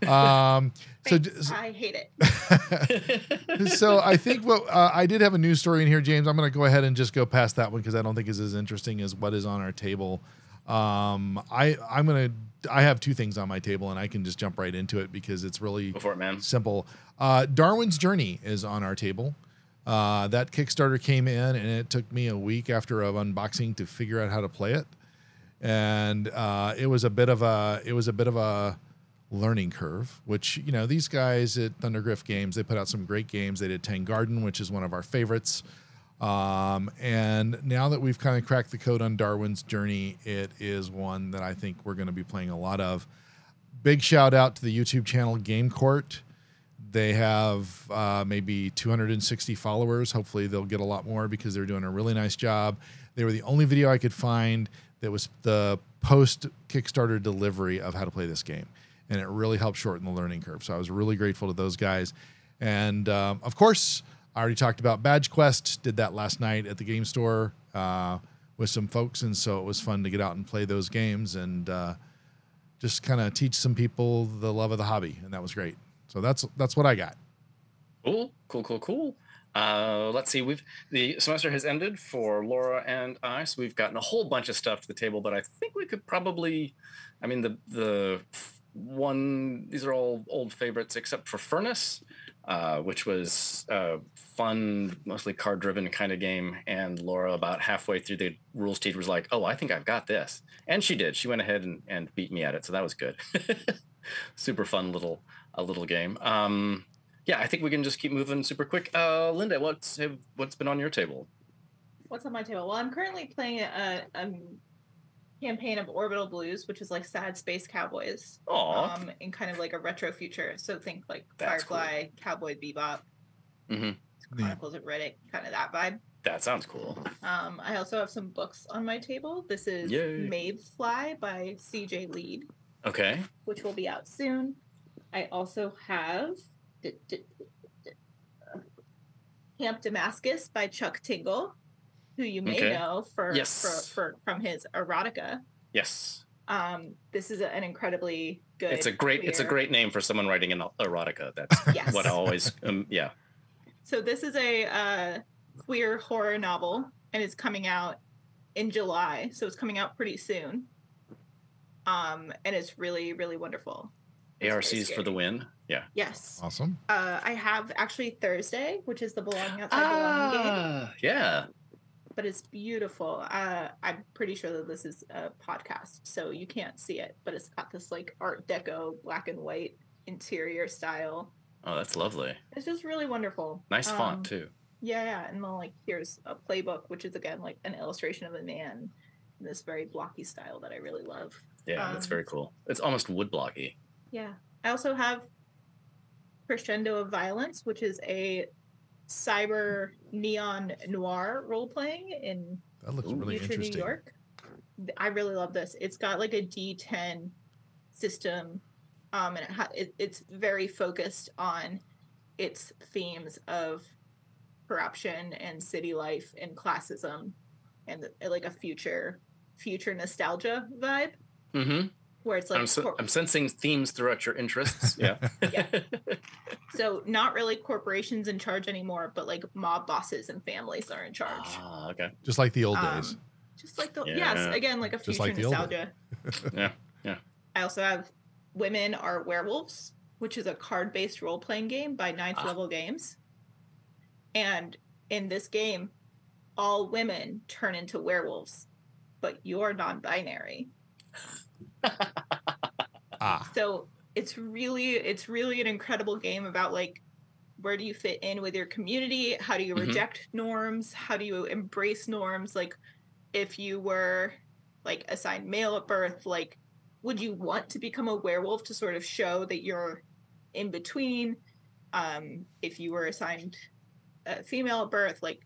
Um, so I hate it. *laughs* so I think what uh, I did have a news story in here, James. I'm going to go ahead and just go past that one because I don't think is as interesting as what is on our table. Um, I I'm going to I have two things on my table and I can just jump right into it because it's really it, simple. Uh, Darwin's Journey is on our table. Uh, that Kickstarter came in and it took me a week after of unboxing to figure out how to play it, and uh, it was a bit of a it was a bit of a learning curve. Which you know these guys at Thundergryph Games they put out some great games. They did Tang Garden, which is one of our favorites. Um, and now that we've kind of cracked the code on Darwin's Journey, it is one that I think we're going to be playing a lot of. Big shout out to the YouTube channel Game Court. They have uh, maybe 260 followers. Hopefully, they'll get a lot more because they're doing a really nice job. They were the only video I could find that was the post Kickstarter delivery of how to play this game. And it really helped shorten the learning curve. So I was really grateful to those guys. And um, of course, I already talked about Badge Quest, did that last night at the game store uh, with some folks. And so it was fun to get out and play those games and uh, just kind of teach some people the love of the hobby. And that was great. So that's that's what I got. Cool, cool, cool, cool. Uh, let's see. We've the semester has ended for Laura and I, so we've gotten a whole bunch of stuff to the table. But I think we could probably, I mean, the the one these are all old favorites except for Furnace, uh, which was a fun, mostly card driven kind of game. And Laura, about halfway through the rules teach, was like, "Oh, I think I've got this," and she did. She went ahead and, and beat me at it, so that was good. *laughs* Super fun little a little game. Um, yeah, I think we can just keep moving super quick. Uh, Linda, what's have, what's been on your table? What's on my table? Well, I'm currently playing a, a campaign of Orbital Blues, which is like sad space cowboys. Aw. Um, in kind of like a retro future. So think like That's Firefly, Cowboy Bebop, hmm Chronicles of Riddick, kind of that vibe. That sounds cool. Um, I also have some books on my table. This is Yay. Maeve Fly by CJ Leede, Okay. which will be out soon. I also have d- d- d- uh, Camp Damascus by Chuck Tingle, who you may Okay. know for, Yes. for, for from his erotica. Yes. Um, this is a, an incredibly good. It's a great it's a great name for someone writing an erotica. That's *laughs* Yes. what I always um, yeah. So this is a uh, queer horror novel, and it's coming out in July. So it's coming out pretty soon. Um, and it's really, really wonderful. ARCs for the win. Yeah. Yes. Awesome. Uh, I have actually Thursday, which is the Belonging Outside Belonging game, Ah, yeah. But it's beautiful. Uh, I'm pretty sure that this is a podcast, so you can't see it, but it's got this like Art Deco black and white interior style. Oh, that's lovely. It's just really wonderful. Nice Um, font too. Yeah, yeah, and then like here's a playbook, which is again like an illustration of a man in this very blocky style that I really love. Yeah, that's um, very cool. It's almost woodblocky. Yeah, I also have Crescendo of Violence, which is a cyber neon noir role playing in That looks really future New. York. I really love this. It's got like a D10 system, um, and it ha- it, it's very focused on its themes of corruption and city life and classism, and the, like a future future nostalgia vibe, Mm-hmm. Where it's like I'm, sen- cor- I'm sensing themes throughout your interests. *laughs* Yeah. Yeah. *laughs* so not really corporations in charge anymore, but like mob bosses and families are in charge. ah, okay. Just like the old Um, days. Just like the Yeah. yes, again like a Just future like nostalgia. *laughs* Yeah, yeah. I also have Women Are Werewolves, which is a card-based role-playing game by Ninth Ah. Level Games. And in this game, all women turn into werewolves, but you're non-binary. Ah, *laughs* So it's really it's really an incredible game about like where do you fit in with your community? How do you Mhm. reject norms? How do you embrace norms? Like if you were like assigned male at birth, like would you want to become a werewolf to sort of show that you're in between? Um, if you were assigned a female at birth, like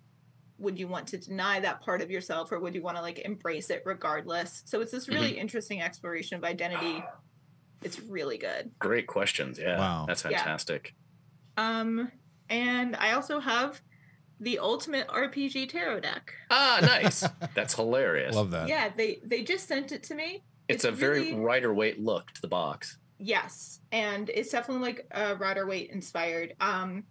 would you want to deny that part of yourself or would you want to like embrace it regardless? So it's this really interesting exploration of identity. It's really good. Great questions. Yeah. Wow. That's Yeah. fantastic. Um, and I also have the ultimate RPG tarot deck. Ah, nice. *laughs* That's hilarious. love that. Yeah, they they just sent it to me. it's, it's a very rider waite look to the box. Yes, and it's definitely like a Rider Waite inspired. Um,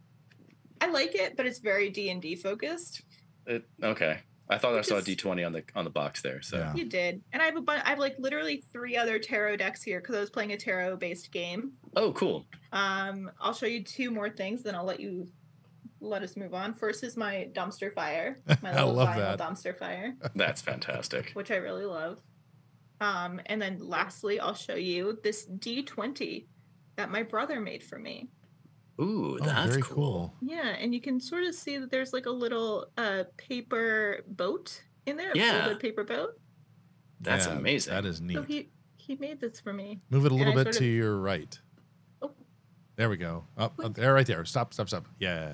I like it, but it's very D and D focused. It, okay. I thought I saw a Just- D20 on the on the box there. So Yeah. You did, and I have a bunch. I have like literally three other tarot decks here because I was playing a tarot based game. oh, cool. Um, I'll show you two more things, then I'll let you let us move on. First is my dumpster fire, *laughs* my I love vinyl that. dumpster fire. That's fantastic. which I really love. Um, and then lastly, I'll show you this D20 that my brother made for me. Ooh, Oh, that's very cool. Yeah, and you can sort of see that there's like a little uh paper boat in there, a Yeah. folded paper boat. That's Yeah, amazing. That is neat. So he he made this for me. Move it a little bit to of- your right. Oh. There we go. Up, up there, right there. Stop, stop, stop. Yeah.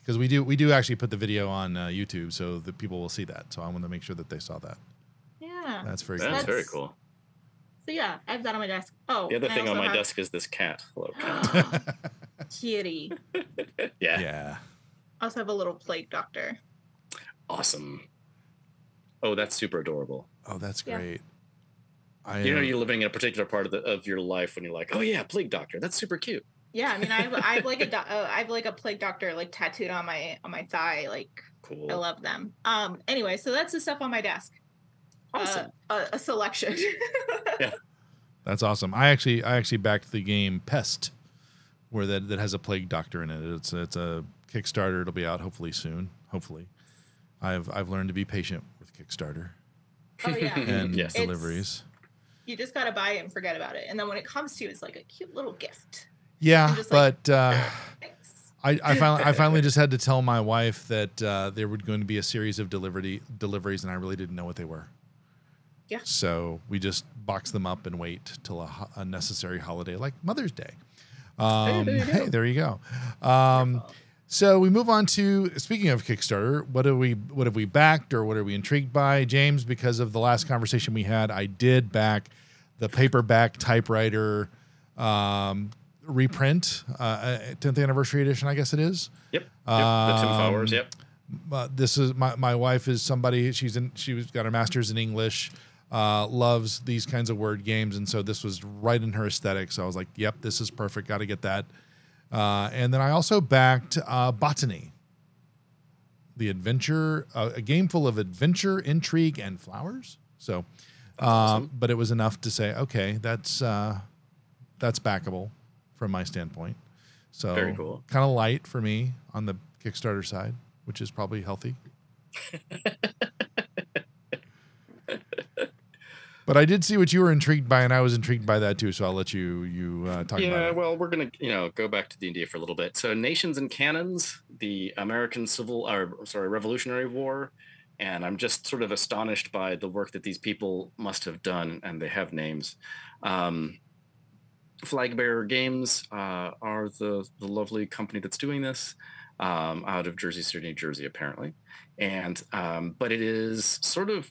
Because we do, we do actually put the video on uh, YouTube, so that people will see that. So I want to make sure that they saw that. Yeah. That's very That's, cool. very cool. So yeah, I have that on my desk. Oh, The other thing on my have- desk is this cat. Hello, cat. *gasps* *laughs* Kitty. yeah. yeah. I also have a little plague doctor. Awesome. Oh, that's super adorable. Oh, that's Yeah. great. I, You know, uh, you're living in a particular part of the of your life when you're like, oh yeah, plague doctor. That's super cute. Yeah, I mean, I have, I have like a *laughs* do- uh, I have like a plague doctor like tattooed on my on my thigh. Like Cool. I love them. Um. Anyway, so that's the stuff on my desk. awesome. Uh, a, a selection. *laughs* That's awesome. I actually I actually backed the game Pest, where that, that has a plague doctor in it. It's it's a Kickstarter. It'll be out hopefully soon. Hopefully, I've I've learned to be patient with Kickstarter oh yeah. *laughs* and Yes. It's- deliveries. You just gotta buy it and forget about it, and then when it comes to you, it's like a cute little gift. Yeah, I'm like- but uh, I, I finally I finally just had to tell my wife that uh, there were going to be a series of delivery deliveries, and I really didn't know what they were. Yeah. So we just box them up and wait till a, a necessary holiday like Mother's Day. Um, there you hey, go. there you go. Um, so we move on to speaking of Kickstarter. What have we what have we backed or what are we intrigued by, James? Because of the last conversation we had, I did back the paperback typewriter um, reprint, uh, 10th anniversary edition, I guess it is. Yep. Yep. the Tim Um, Fowers. Yep. Uh, this is my, my wife is somebody she's in she's got her master's in English, uh, loves these kinds of word games, and so this was right in her aesthetic. So I was like, "Yep, this is perfect. Got to get that." Uh, and then I also backed uh, Botany, the adventure, uh, a game full of adventure, intrigue, and flowers. So, um, awesome. but it was enough to say, okay, that's uh, that's backable from my standpoint. So Very cool. Kind of light for me on the Kickstarter side, which is probably healthy. *laughs* but I did see what you were intrigued by, and I was intrigued by that too. So I'll let you you uh, talk yeah, about it. well, we're gonna you know go back to D and D for a little bit. So, Nations and Cannons, the American Civil or sorry Revolutionary War, and I'm just sort of astonished by the work that these people must have done, and they have names. Um, Flag Bearer Games uh, are the the lovely company that's doing this um, out of Jersey City, New Jersey, apparently, and um, but it is sort of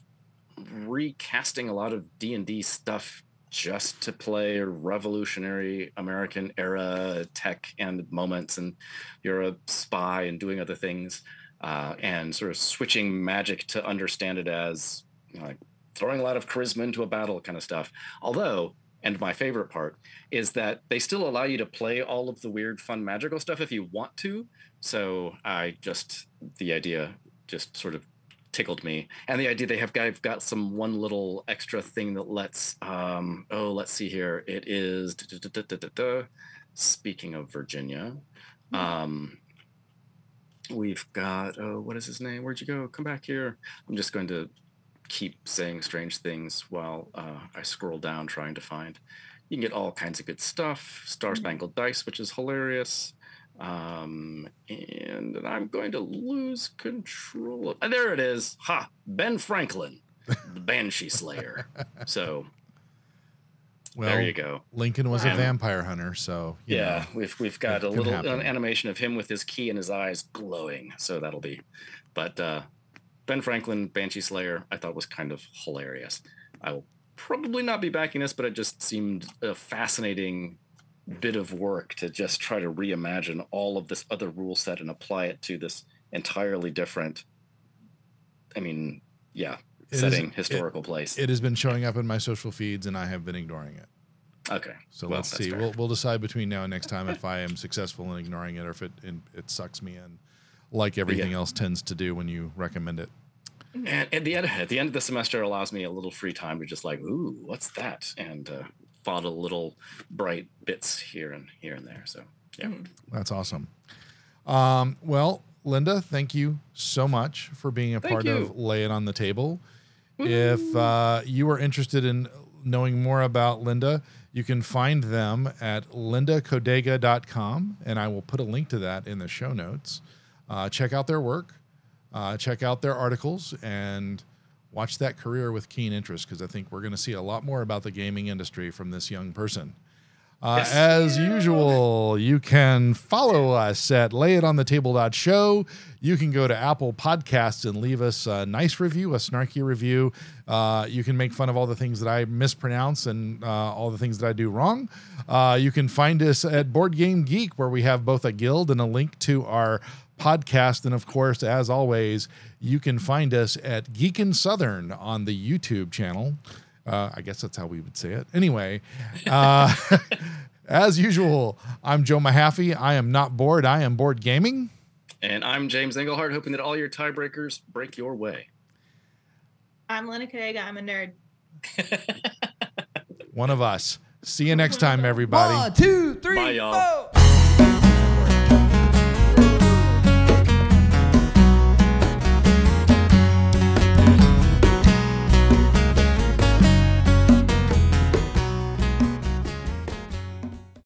recasting a lot of D and D stuff just to play revolutionary American era tech and moments, and you're a spy and doing other things, uh, and sort of switching magic to understand it as you know, like throwing a lot of charisma into a battle kind of stuff. Although, and my favorite part is that they still allow you to play all of the weird, fun, magical stuff if you want to. So I just the idea just sort of tickled me. And the idea they have i've got some one little extra thing that lets um oh let's see here. It is speaking of virginia um we've got oh what is his name? Where'd you go? Come back here. I'm just going to keep saying strange things while uh, i scroll down trying to find. You can get all kinds of good stuff. Star spangled dice which is hilarious um and I'm going to lose control of, there it is ha Ben Franklin the Banshee Slayer *laughs* so well, there you go Lincoln was a vampire hunter, so you yeah know. we've we've got a little happen. animation of him with his key in his eyes glowing so that'll be but uh Ben Franklin Banshee Slayer I thought was kind of hilarious I will probably not be backing this but it just seemed a fascinating bit of work to just try to reimagine all of this other rule set and apply it to this entirely different i mean yeah It is- setting it- historical place It has been showing up in my social feeds, and I have been ignoring it. okay So Well, let's see. fair. We'll we'll decide between now and next time if I am successful in ignoring it or if it it, it sucks me in, like everything Yeah. else tends to do when you recommend it. and at the end at the end of the semester allows me a little free time to just like ooh what's that and uh fodder little bright bits here and here and there so yeah That's awesome. Um, well, Linda, thank you so much for being a Thank part you. of Lay It on the Table. If uh, you are interested in knowing more about Linda, You can find them at lindacodega.com, and I will put a link to that in the show notes. Uh, check out their work, uh, check out their articles, and watch that career with keen interest because I think we're going to see a lot more about the gaming industry from this young person. Uh, Yes. As usual, you can follow us at layitontheTable.show. You can go to Apple Podcasts and leave us a nice review, a snarky review. Uh, you can make fun of all the things that I mispronounce and uh, all the things that I do wrong. Uh, you can find us at Board Game Geek, where we have both a guild and a link to our podcast. And of course, as always, you can find us at Geek and Southern on the YouTube channel. Uh, I guess that's how we would say it. Anyway, uh, *laughs* as usual, I'm Joe Mahaffey. I am not bored. I am bored gaming. And I'm James Engelhardt, hoping that all your tiebreakers break your way. I'm Linda Codega. I'm a nerd. One of us. See you next time, everybody. One, two, three, Bye, y'all. four.